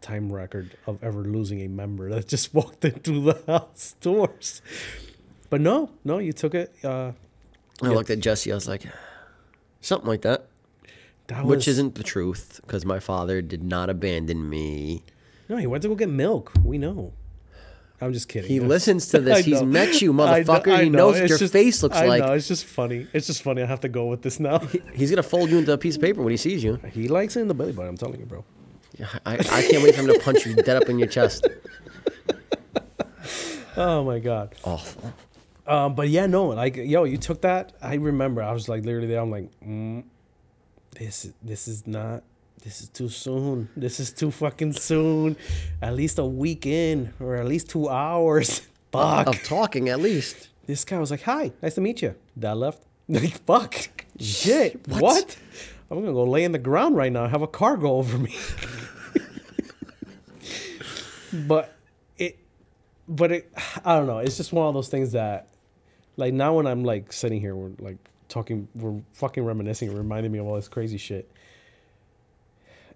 time record of ever losing a member that just walked into the house doors. But no, no, you took it. Uh, I looked at Jesse. I was like, something like that, that which isn't the truth because my father did not abandon me. No, he went to go get milk. We know. I'm just kidding. He listens to this. He's met you, I know- motherfucker. I He know. knows what your just- face looks I like. know. It's just funny. It's just funny. I have to go with this now. He's gonna fold you into a piece of paper when he sees you. he likes it in the belly button. I'm telling you, bro. Yeah, I, I can't wait for him to punch you dead up in your chest. Oh my god. Awful. Um, but yeah, no, like yo, you took that. I remember. I was like literally there. I'm like, mm, this this is not. This is too soon. This is too fucking soon. At least a week in, or at least two hours. Fuck. Of talking, at least. this guy was like, "Hi, nice to meet you." That left. Like, fuck. Shit. What? what? I'm gonna go lay in the ground right now. Have a car go over me. but it, but it, I don't know. It's just one of those things that, like, now when I'm like sitting here, we're like talking, we're fucking reminiscing, reminding me of all this crazy shit.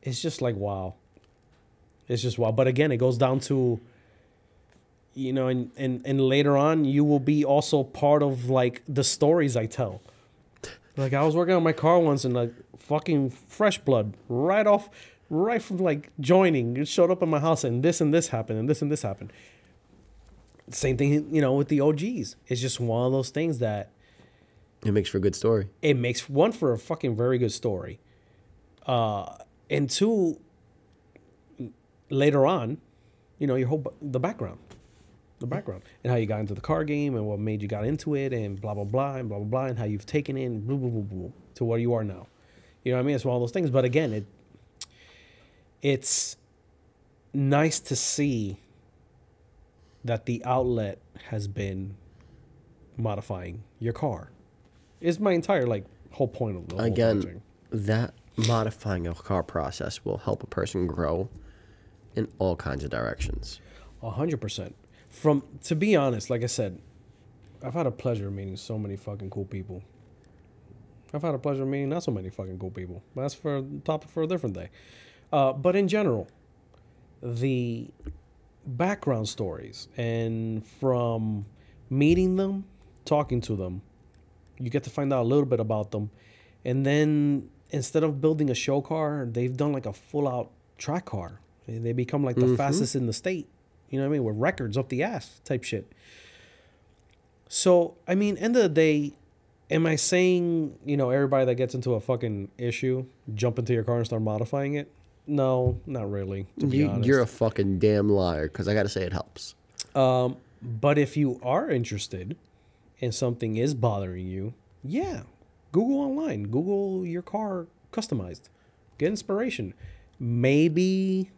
It's just like wow. It's just wow. But again, it goes down to you know and, and and later on you will be also part of like the stories i tell like i was working on my car once and like fucking fresh blood right off right from like joining it showed up at my house and this and this happened and this and this happened same thing you know with the og's it's just one of those things that It makes for a good story. it makes one for a fucking very good story uh and two later on you know your whole b- the background the background and how you got into the car game and what made you got into it and blah blah blah and blah blah blah and how you've taken in blah, blah, blah, blah, to where you are now. You know what i mean? It's one of those things. But again it it's nice to see that the outlet has been modifying your car. Is my entire like whole point of the whole Again, thing. that modifying a car process will help a person grow in all kinds of directions. A hundred percent. From to be honest, like I said, I've had a pleasure meeting so many fucking cool people. I've had a pleasure meeting not so many fucking cool people. That's for a topic for a different day. Uh, but in general, the background stories and from meeting them, talking to them, you get to find out a little bit about them. And then instead of building a show car, they've done like a full out track car. They become like the fastest in the state. You know what I mean? With records up the ass type shit. So, I mean, end of the day, am I saying, you know, everybody that gets into a fucking issue, jump into your car and start modifying it? No, not really. To be You, honest. you're a fucking damn liar because I got to say it helps. Um, but if you are interested and something is bothering you, yeah, Google online, Google your car customized, get inspiration. Maybe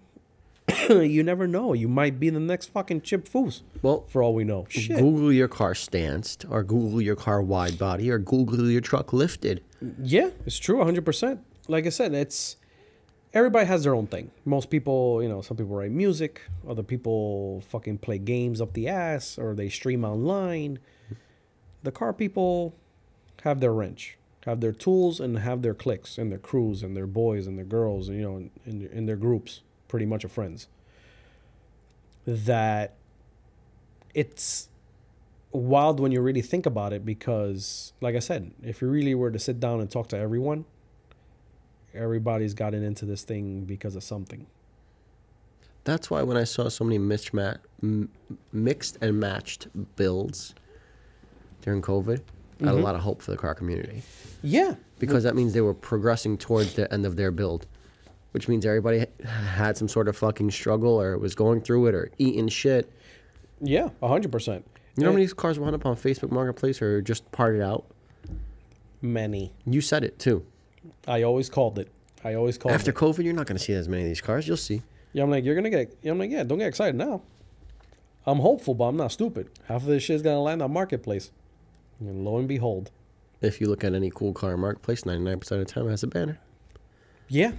you never know. You might be the next fucking Chip Foose Well, for all we know. Shit. Google your car stanced, or Google your car wide body, or Google your truck lifted. Yeah, it's true, 100%. Like I said, it's everybody has their own thing. Most people, you know, some people write music, other people fucking play games up the ass or they stream online. The car people have their wrench, have their tools and have their cliques and their crews and their boys and their girls, and you know, in, in, their groups, pretty much of friends. That it's wild when you really think about it because like i said if you really were to sit down and talk to everyone everybody's gotten into this thing because of something That's why when I saw so many mismatch, m- mixed and matched builds during COVID, I had a mm-hmm. lot of hope for the car community yeah because that means they were progressing towards the end of their build, which means everybody had some sort of fucking struggle or was going through it or eating shit. yeah 100% You know how many cars wound up on Facebook Marketplace or just parted out? many You said it too. i always called it i always called After it COVID, you're not going to see as many of these cars. You'll see. yeah i'm like you're gonna get yeah, i'm like yeah don't get excited now i'm hopeful but i'm not stupid half of this shit's gonna land on marketplace and lo and behold If you look at any cool car marketplace, 99% of the time it has a banner. Yeah,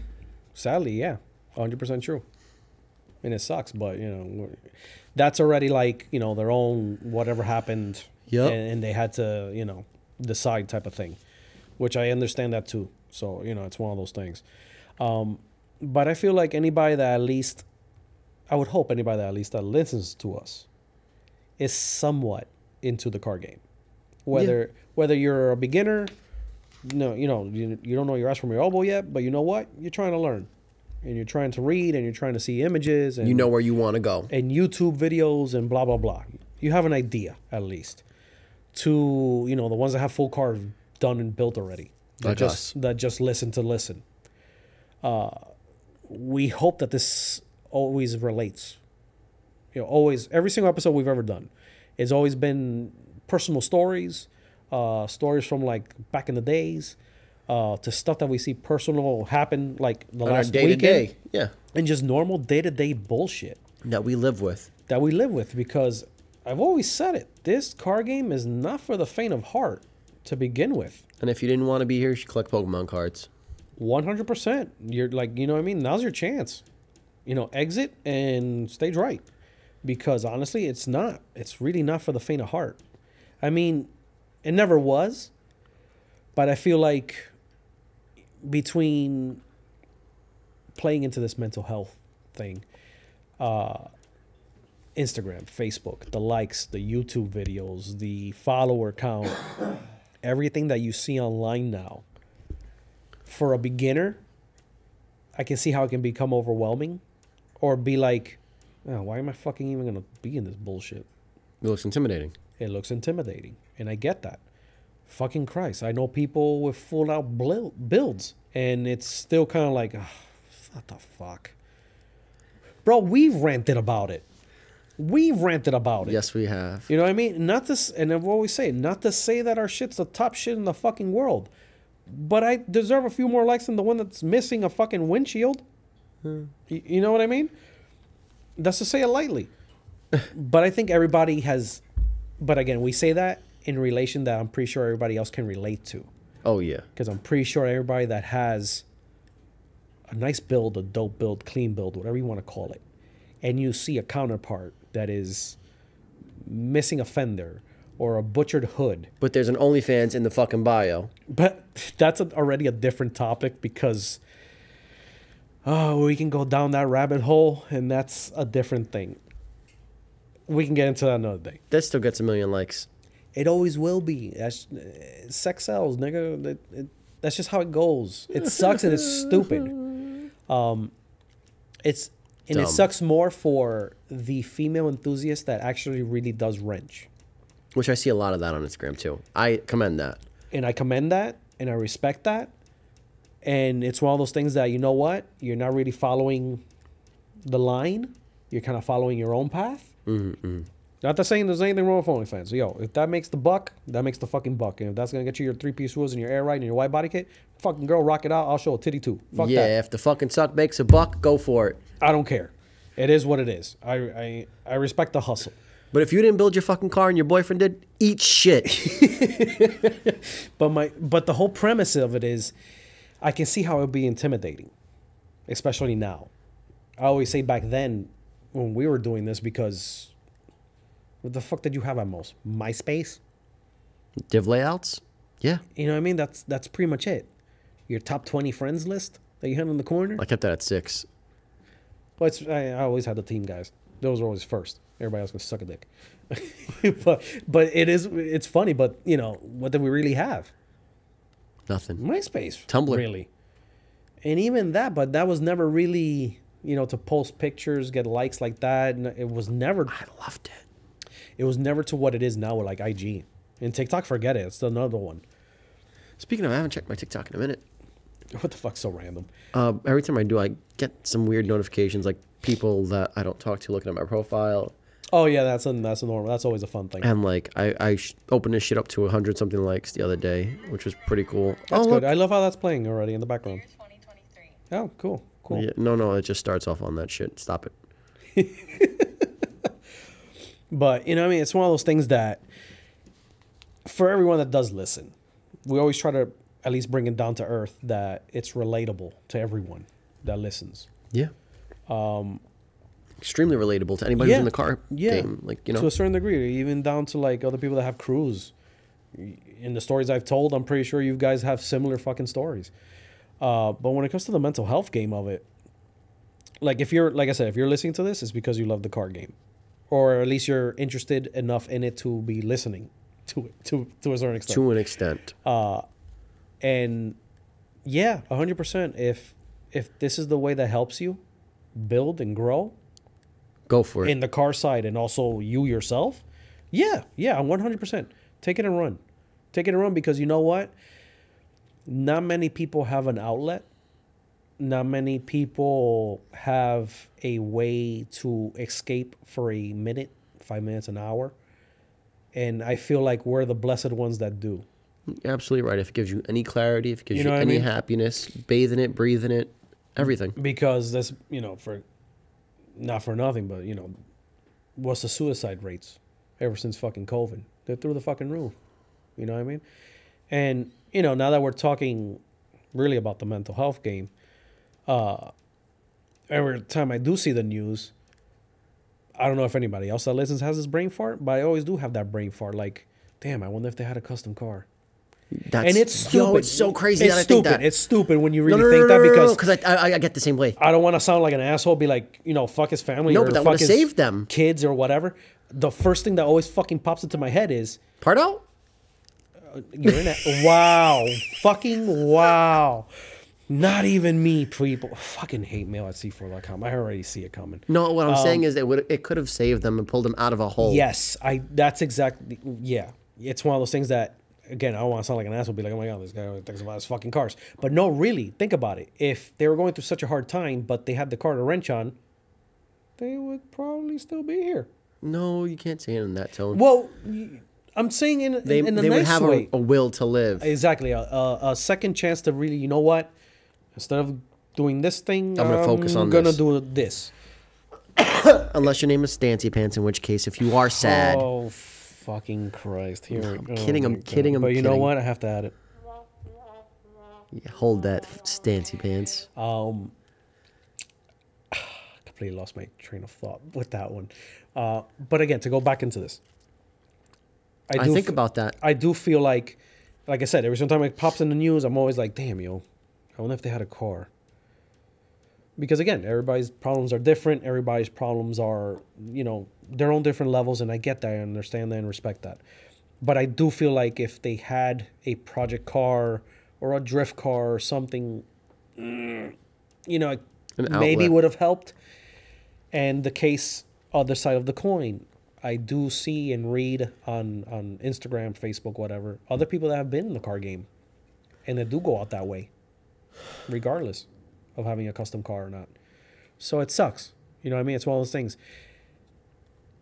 sadly, yeah, hundred percent true. And it sucks, but you know, that's already like you know their own whatever happened. Yep. And, and they had to you know decide type of thing, which I understand that too. So you know, it's one of those things. Um, but I feel like anybody that at least, I would hope anybody that at least that listens to us, is somewhat into the car game. Whether whether you're a beginner, no, you know, you, you don't know your ass from your elbow yet, but you know what? You're trying to learn. And you're trying to read and you're trying to see images and You know where you want to go. and YouTube videos and blah blah blah. You have an idea at least. To you know the ones that have full cars done and built already. That Like just us. that just listen to listen. Uh, we hope that this always relates. You know, always every single episode we've ever done, it's always been personal stories, uh, stories from like back in the days, uh, to stuff that we see personal happen like the On last day to weekend, day. Yeah. and just normal day to day bullshit That we live with. that we live with because I've always said it. This card game is not for the faint of heart to begin with. And if you didn't want to be here, you should collect Pokemon cards. 100%. You're like, you know what I mean? Now's your chance. You know, exit and stage right. Because honestly, it's not. It's really not for the faint of heart. I mean, it never was. But I feel like between playing into this mental health thing, uh, Instagram, Facebook, the likes, the YouTube videos, the follower count, everything that you see online now, for a beginner, I can see how it can become overwhelming or be like, oh, why am I fucking even going to be in this bullshit? It looks intimidating. It looks intimidating. And I get that. Fucking Christ. I know people with full out bl- builds and it's still kind of like, oh, what the fuck? Bro, we've ranted about it. We've ranted about it. Yes, we have. You know what I mean? Not to, and I've always say, not to say that our shit's the top shit in the fucking world, but I deserve a few more likes than the one that's missing a fucking windshield. Hmm. Y- You know what I mean? That's to say it lightly. but I think everybody has, but again, we say that in relation that I'm pretty sure everybody else can relate to. Oh, yeah. Because I'm pretty sure everybody that has a nice build, a dope build, clean build, whatever you want to call it, and you see a counterpart that is missing a fender or a butchered hood, But there's an OnlyFans in the fucking bio. but that's a, already a different topic because oh, we can go down that rabbit hole, and that's a different thing. We can get into that another day. That still gets a million likes. It always will be. That's uh, sex sells, nigga. That- it- that's just how it goes. It sucks and it's stupid. Um, it's and it sucks more for the female enthusiast that actually really does wrench. Which I see a lot of that on Instagram too. I commend that. and I commend that and I respect that. And it's one of those things that you know what you're not really following the line. You're kind of following your own path. Mm-hmm. Not to saying there's anything wrong with OnlyFans. Yo, if that makes the buck, that makes the fucking buck. And if that's gonna get you your three piece rules and your air ride and your wide body kit, fucking girl, rock it out. I'll show a titty too. Fuck yeah, that. if the fucking suck makes a buck, go for it. I don't care. It is what it is. I I, I respect the hustle. But if you didn't build your fucking car and your boyfriend did, eat shit. But my but the whole premise of it is, I can see how it would be intimidating, especially now. I always say back then when we were doing this because, what the fuck did you have at most? MySpace. Div layouts? Yeah. You know what I mean? That's that's pretty much it. Your top twenty friends list that you had in the corner. I kept that at six. But it's, I, I always had the team guys. Those were always first. Everybody else can suck a dick. but but it is it's funny. But you know what did we really have? Nothing. MySpace. Tumblr. Really. And even that, but that was never really, you know, to post pictures, get likes like that. n- It was never, I loved it. it was never to what it is now with like IG. And TikTok, forget it. It's another one. Speaking of, I haven't checked my TikTok in a minute. What the fuck's so random? Uh, every time I do, I get some weird notifications, like people that I don't talk to looking at my profile, Oh yeah, that's a, that's a normal. That's always a fun thing. and like I I sh- opened this shit up to hundred something likes the other day, which was pretty cool. That's oh, good. look. I love how that's playing already in the background. 2023. Oh, cool, cool. Yeah, no, no, it just starts off on that shit. Stop it. But you know, I mean, it's one of those things that for everyone that does listen, we always try to at least bring it down to earth that it's relatable to everyone that listens. Yeah. Um, extremely relatable to anybody Yeah. who's in the car Yeah. game. Like you know, to a certain degree, even down to like other people that have crews. In the stories I've told, I'm pretty sure you guys have similar fucking stories. Uh, but when it comes to the mental health game of it, like if you're like I said, if you're listening to this, it's because you love the card game, or at least you're interested enough in it to be listening to it to to a certain extent. to an extent. and yeah, hundred percent. If if this is the way that helps you build and grow, Go for it. in the car side and also you yourself, yeah, yeah, one hundred percent. Take it and run, take it and run because you know what? Not many people have an outlet. Not many people have a way to escape for a minute, five minutes, an hour, and I feel like we're the blessed ones that do. You're absolutely right. If it gives you any clarity, if it gives You you, know I any mean? happiness, bathe in it, breathe in it, everything. because that's you know for not for nothing but you know what's the suicide rates ever since fucking covid they're through the fucking roof you know what i mean and you know now that we're talking really about the mental health game uh every time i do see the news i don't know if anybody else that listens has this brain fart but i always do have that brain fart like damn i wonder if they had a custom car That's, and it's stupid Yo, it's so crazy it's that I stupid think that. it's stupid when you really no, no, think no, that no, because because I, I I get the same way. I don't want to sound like an asshole. Be like, you know, fuck his family. No, or but that fuck would've saved them. kids or whatever. The first thing that always fucking pops into my head is, Part out. You're in it. wow, fucking wow. Not even me, people. Fucking hate mail at c4.com. I already see it coming. No, what I'm Um, saying is it would it could have saved them and pulled them out of a hole. Yes, I. That's exactly. Yeah, it's one of those things that. Again, I don't want to sound like an asshole. Be like, oh my god, this guy thinks about his fucking cars. But no, really, think about it. If they were going through such a hard time, but they had the car to wrench on, they would probably still be here. No, you can't say it in that tone. Well, I'm saying in they in a they nice would have a, a will to live. exactly a, a, a second chance to really, you know what? Instead of doing this thing, I'm gonna focus on gonna this. do this. Unless your name is Stancy Pants, in which case, if you are sad, Oh, fucking Christ! Here I'm go. kidding, I'm God. kidding, I'm But you know what? I have to add it. yeah, hold that Stancy Pants. Um, completely lost my train of thought with that one. Uh, but again, to go back into this, I, do think about that. I do feel like, like I said, every single time it pops in the news, I'm always like, damn, yo, I wonder if they had a car. because again, everybody's problems are different. Everybody's problems are, you know, their own different levels, and I get that, I understand that, and respect that. But I do feel like if they had a project car or a drift car or something, mm, you know, maybe would have helped. And the case other side of the coin, I do see and read on on Instagram, Facebook, whatever, other people that have been in the car game, and that do go out that way, regardless of having a custom car or not. So it sucks. You know what I mean? It's one of those things.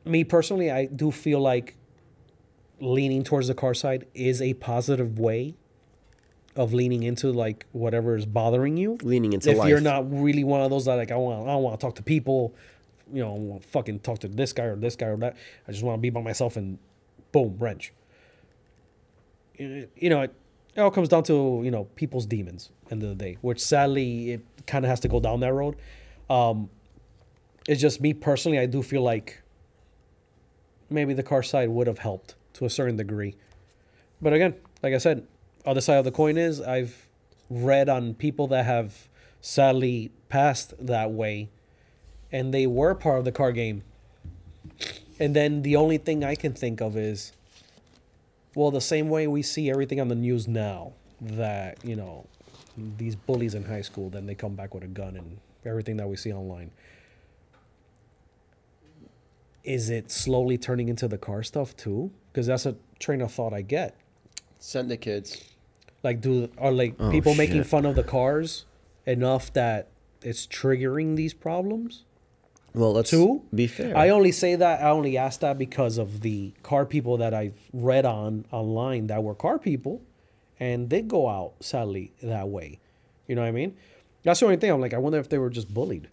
Me personally, I do feel like leaning towards the car side is a positive way of leaning into like whatever is bothering you Leaning into if life. you're not really one of those that like I want I don't want to talk to people, you know, I want to fucking talk to this guy or this guy or that. I just want to be by myself and boom, wrench. You you know, it, it all comes down to you know people's demons. End of the day, which sadly it kind of has to go down that road. Um, it's just me personally. I do feel like maybe the car side would have helped to a certain degree, but again, like I said, other side of the coin is I've read on people that have sadly passed that way and they were part of the car game. And then the only thing I can think of is well, the same way we see everything on the news now that, you know, these bullies in high school, then they come back with a gun and everything that we see online. Is it slowly turning into the car stuff too? Because that's a train of thought I get. Send the kids. Like, do are like Oh, people making fun of the cars enough that it's triggering these problems? Well, let's Two? be fair. I only say that I only ask that because of the car people that I've read on online that were car people, and they go out sadly that way. You know what I mean? That's the only thing. I'm like, I wonder if they were just bullied.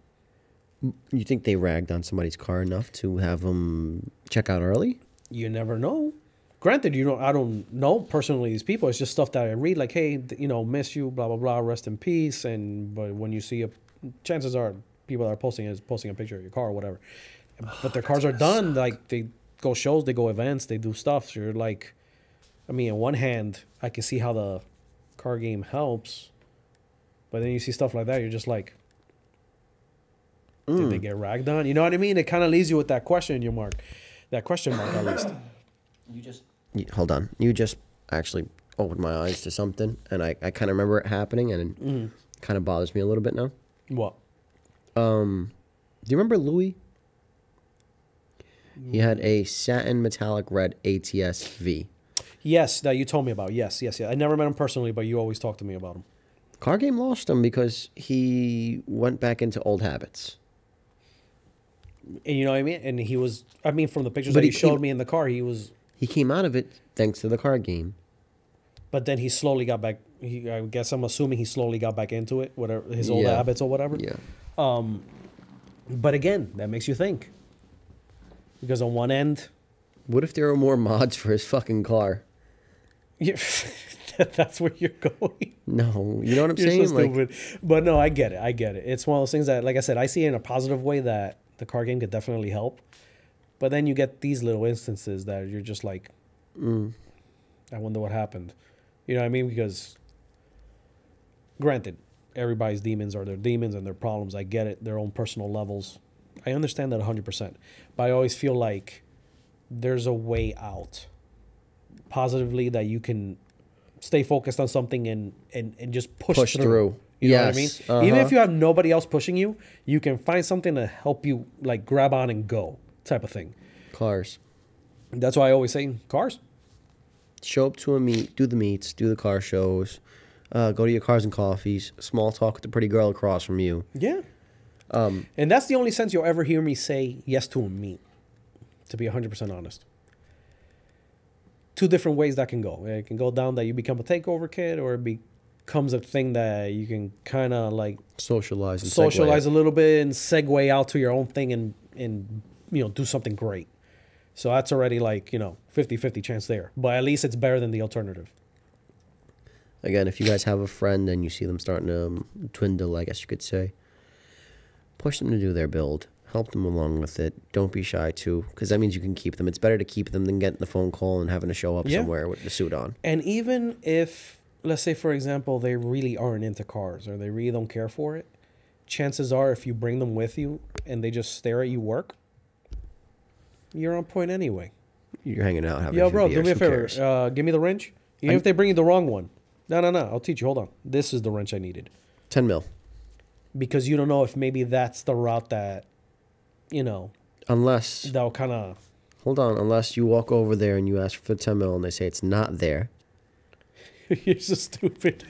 you think they ragged on somebody's car enough to have them check out early? You never know. Granted, you know, I don't know personally these people. It's just stuff that I read, like, hey, you know, miss you, blah blah blah, rest in peace. And but when you see a, chances are people that are posting is posting a picture of your car or whatever. Oh, but their cars are done. Like they go shows, they go events, they do stuff. So you're like, I mean, on one hand, I can see how the car game helps, but then you see stuff like that, you're just like, did they mm. get ragged on? You know what I mean? It kind of leaves you with that question in your mark, that question mark at least. You just hold on. You just actually opened my eyes to something, and I, I kind of remember it happening, and it mm-hmm. kind of bothers me a little bit now. What? Um, do you remember Louis? He had a satin metallic red ATS V. Yes, that you told me about. Yes, yes, yes. I never met him personally, but you always talked to me about him. Car game lost him because he went back into old habits. And you know what I mean? And he was, I mean, from the pictures But that he- he showed he- me in the car, he was, He came out of it thanks to the car game. but then he slowly got back. He, I guess I'm assuming he slowly got back into it, whatever his old Yeah. habits or whatever. Yeah. But again, that makes you think. Because on one end, What if there were more mods for his fucking car? that's where you're going. No, you know what I'm You're saying? so like. But no, I get it. I get it. It's one of those things that, like I said, I see it in a positive way that the car game could definitely help. But then you get these little instances that you're just like, mm, I wonder what happened. You know what I mean? Because, granted, everybody's demons are their demons and their problems. I get it. Their own personal levels. I understand that 100%. But I always feel like there's a way out positively that you can stay focused on something and, and, and just push, Push through. through. You know what I mean? Even uh-huh. if you have nobody else pushing you, you can find something to help you like grab on and go type of thing. cars. That's why I always say cars. Show up to a meet, do the meets, do the car shows, uh, go to your cars and coffees, small talk with the pretty girl across from you. Yeah. Um, and that's the only sense you'll ever hear me say yes to a meet, to be 100% honest. Two different ways that can go. It can go down that you become a takeover kid, or it becomes a thing that you can kind of like Socialize and socialize a little bit and segue out to your own thing and, and you know, do something great. So that's already like, you know, 50 50 chance there. But at least it's better than the alternative. Again, if you guys have a friend and you see them starting to um, dwindle, I guess you could say, push them to do their build. Help them along with it. Don't be shy too, because that means you can keep them. It's better to keep them than getting the phone call and having to show up Yeah. somewhere with the suit on. And even if, let's say, for example, they really aren't into cars or they really don't care for it, chances are if you bring them with you and they just stare at you work, you're on point anyway. You're hanging out having Yo, bro, do me a favor. Uh, give me the wrench. Even I- if they bring you the wrong one. No, no, no. I'll teach you. Hold on. This is the wrench I needed. 10 mil. Because you don't know if maybe that's the route that, you know, Unless, that'll kind of. hold on, unless you walk over there and you ask for 10 mil and they say it's not there, you're so stupid.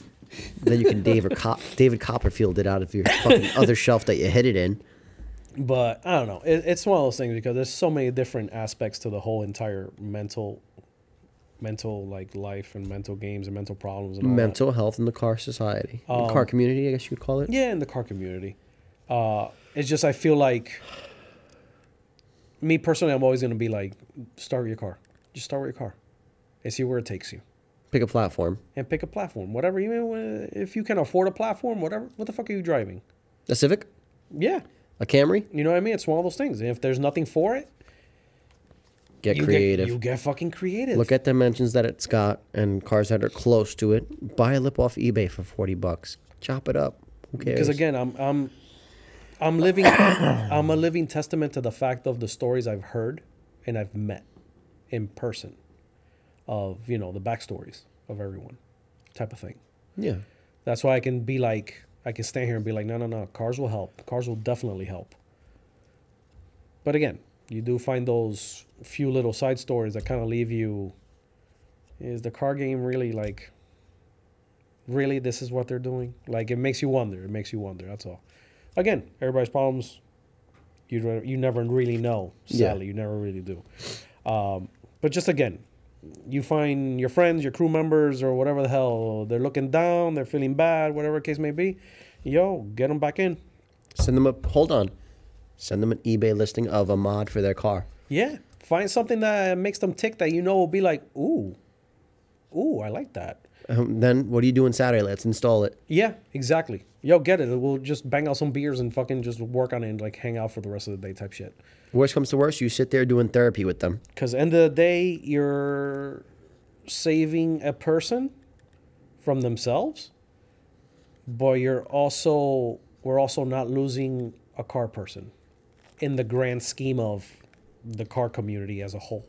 then you can David, Cop- David Copperfield it out of your fucking other shelf that you hid it in. But I don't know. It, it's one of those things because there's so many different aspects to the whole entire mental, mental like life and mental games and mental problems and all that. Mental health in the car society, Um, car community, I guess you'd call it. Yeah, in the car community. Uh, it's just I feel like me personally, I'm always gonna be like, start with your car. Just start with your car, and see where it takes you, Pick a platform. and pick a platform, whatever. Even if you can afford a platform, whatever. What the fuck are you driving? A Civic, Yeah, a Camry. you know what I mean. It's one of those things. And if there's nothing for it, Get you creative. Get, you get fucking creative. Look at the dimensions that it's got and cars that are close to it. Buy a lip off eBay for forty bucks. Chop it up. Who cares? because again, I'm I'm I'm living I'm a living testament to the fact of the stories I've heard and I've met in person of you know the backstories of everyone type of thing. yeah, That's why I can be like I can stand here and be like, no, no, no, cars will help. Cars will definitely help. But again, you do find those few little side stories that kind of leave you. Is the car game really like? Really, this is what they're doing. Like it makes you wonder. It makes you wonder. That's all. Again, everybody's problems. You you never really know. Yeah. You never really do. Um, but just again, you find your friends, your crew members, or whatever the hell, they're looking down, they're feeling bad, whatever the case may be. Yo, get them back in. send them a hold on. Send them an eBay listing of a mod for their car. Yeah, find something that makes them tick that you know will be like, ooh, ooh, I like that. Um, then what are you doing Saturday? Let's install it. Yeah, exactly. Yo, get it. We'll just bang out some beers and fucking just work on it and like hang out for the rest of the day type shit. Worst comes to worst, you sit there doing therapy with them. Because end of the day, you're saving a person from themselves, but you're also we're also not losing a car person in the grand scheme of the car community as a whole.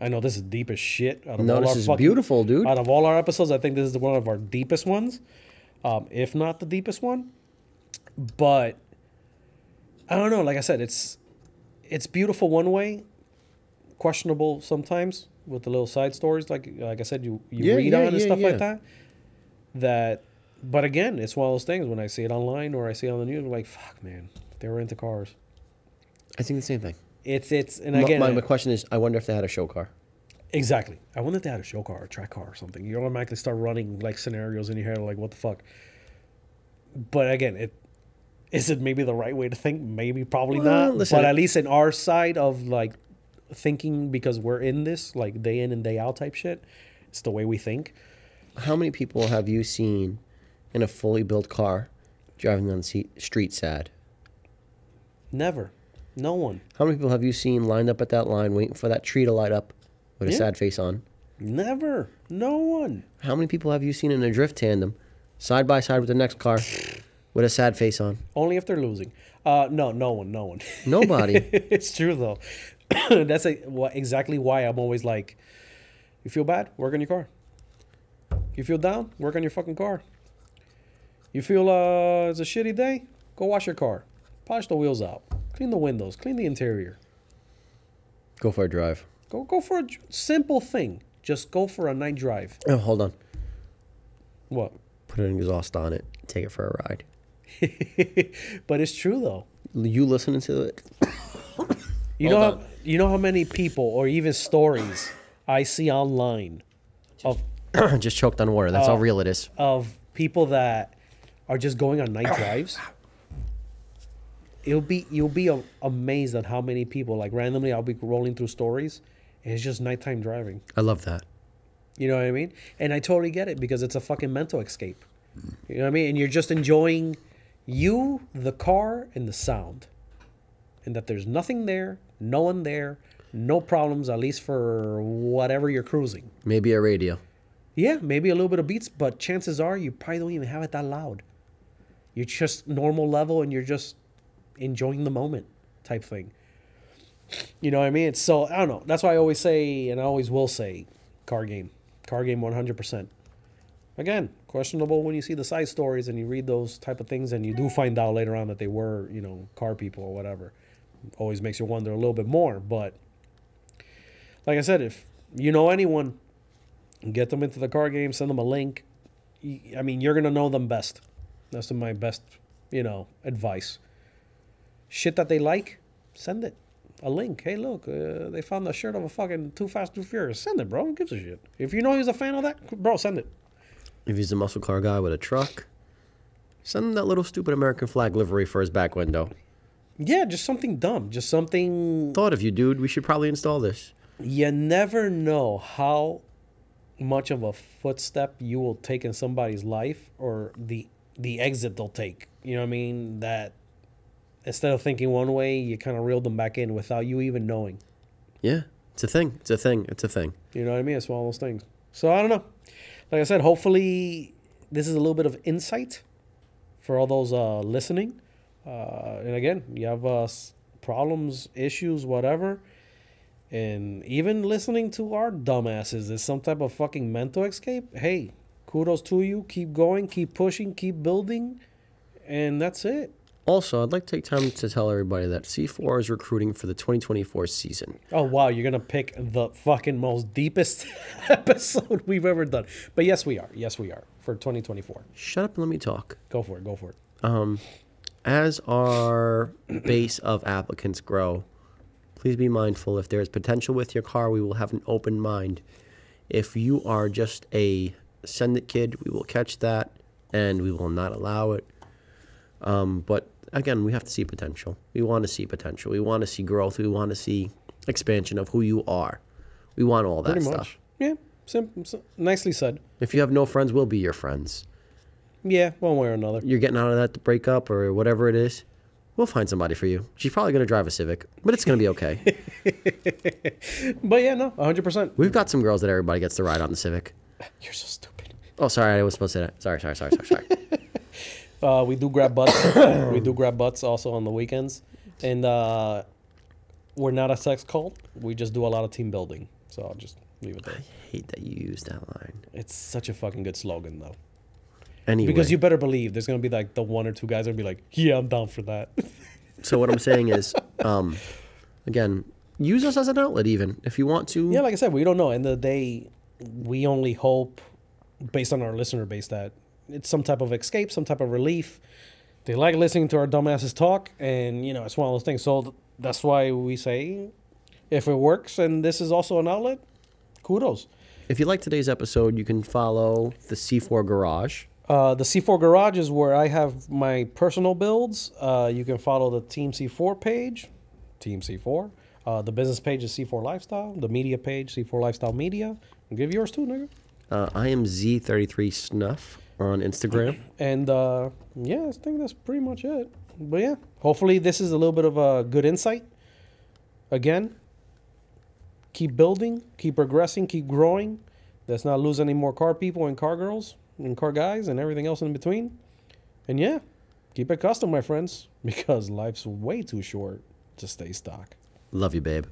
I know this is deep as shit. Out of No, all this our is fucking- beautiful, dude. Out of all our episodes, I think this is one of our deepest ones, um, if not the deepest one. But I don't know. Like I said, it's it's beautiful one way, questionable sometimes with the little side stories. Like like I said, you you Yeah, read yeah, on and yeah, stuff like that. That, but again, it's one of those things when I see it online or I see it on the news, I'm like, fuck, man, they were into cars. I think the same thing. It's it's and My- again, my, it- my question is, I wonder if they had a show car. Exactly. I wonder if they had a show car or a track car or something. You automatically start running like scenarios in your head, like what the fuck. But again, it is it maybe the right way to think? Maybe, probably Well, not. listen, but at least in our side of like thinking, because we're in this like day in and day out type shit, it's the way we think. How many people have you seen in a fully built car driving on the street sad? Never, no one, How many people have you seen lined up at that line waiting for that tree to light up with a sad face on? never, no one. How many people have you seen in a drift tandem side by side with the next car with a sad face on? Only if they're losing. Uh, no, no one, no one. Nobody. it's true though. That's a, what, exactly why I'm always like, you feel bad, work on your car. You feel down, work on your fucking car. You feel uh, it's a shitty day, go wash your car, polish the wheels out, clean the windows, clean the interior. Go for a drive. Go go for a simple thing. Just go for a night drive. Oh, hold on. What? Put an exhaust on it. Take it for a ride. but it's true though. You listening to it? You Hold know, on. how, you know how many people or even stories I see online of Just choked on water. That's how Oh. real it is. of people that are just going on night drives. It'll be you'll be um, amazed at how many people like randomly I'll be rolling through stories and it's just nighttime driving. I love that. You know what I mean? And I totally get it because it's a fucking mental escape. You know what I mean? And you're just enjoying you, the car, and the sound. And that there's nothing there, no one there, no problems, at least for whatever you're cruising. Maybe a radio. Yeah, maybe a little bit of beats, but chances are you probably don't even have it that loud. You're just normal level and you're just enjoying the moment type thing. You know what I mean? So I don't know. That's why I always say and I always will say car game. Car game 100%. Again, questionable when you see the side stories and you read those type of things and you do find out later on that they were, you know, car people or whatever. Always makes you wonder a little bit more, but like I said, if you know anyone, get them into the car game, send them a link. I mean, you're going to know them best. That's my best, you know, advice. Shit that they like, send it. A link. Hey, look, uh, they found the shirt of a fucking Too Fast, Too Furious. Send it, bro. Who gives a shit? If you know he's a fan of that, bro, send it. If he's a muscle car guy with a truck, send him that little stupid American flag livery for his back window. Yeah, just something dumb. Just something. Thought of you, dude. We should probably install this. You never know how much of a footstep you will take in somebody's life or the the exit they'll take. You know what I mean? That instead of thinking one way, you kind of reeled them back in without you even knowing. Yeah, it's a thing. It's a thing. It's a thing. You know what I mean? It's one of those things. So I don't know. Like I said, hopefully this is a little bit of insight for all those uh, listening. Uh, and again, you have uh, problems, issues, whatever. And even listening to our dumbasses is some type of fucking mental escape. Hey, kudos to you. Keep going, keep pushing, keep building. And that's it. Also, I'd like to take time to tell everybody that C4 is recruiting for the 2024 season. Oh wow, you're gonna pick the fucking most deepest episode we've ever done. But yes, we are. Yes, we are for 2024. Shut up and let me talk. Go for it. Go for it. Um, as our base of applicants grow, please be mindful if there is potential with your car, we will have an open mind. If you are just a send it kid, we will catch that and we will not allow it. Um, but again, we have to see potential. We want to see potential. We want to see growth. We want to see expansion of who you are. We want all that Pretty stuff. much. Yeah. Sim- sim- nicely said. If you have no friends, we'll be your friends. Yeah, one way or another. You're getting out of that to break up or whatever it is. We'll find somebody for you. She's probably going to drive a Civic, but it's going to be okay. But yeah, no, 100%. We've got some girls that everybody gets to ride on the Civic. You're so stupid. Oh, sorry, I was supposed to say that. Sorry, sorry, sorry, sorry, sorry. Uh, we do grab butts. we do grab butts also on the weekends. And uh, we're not a sex cult. We just do a lot of team building. So I'll just leave it there. I hate that you use that line. It's such a fucking good slogan, though. Anyway, Because you better believe there's going to be like the one or two guys that will be like, yeah, I'm down for that. so what I'm saying is, um, again, use us as an outlet, even if you want to. yeah, like I said, we don't know. End of the day, we only hope, based on our listener base, that it's some type of escape, some type of relief. They like listening to our dumbasses talk, and you know, it's one of those things. So th- that's why we say, if it works, and this is also an outlet, kudos. If you like today's episode, you can follow the C4 Garage. Uh, the C4 Garage is where I have my personal builds. Uh, you can follow the Team C4 page, Team C4. Uh, the business page is C4 Lifestyle. The media page, C4 Lifestyle Media. And give yours too, nigga. Uh, I am Z33 Snuff on Instagram. And uh, yeah, I think that's pretty much it. But yeah, hopefully this is a little bit of a good insight. Again, keep building, keep progressing, keep growing. Let's not lose any more car people and car girls and car guys and everything else in between. And yeah, keep it custom, my friends, because life's way too short to stay stock. Love you, babe.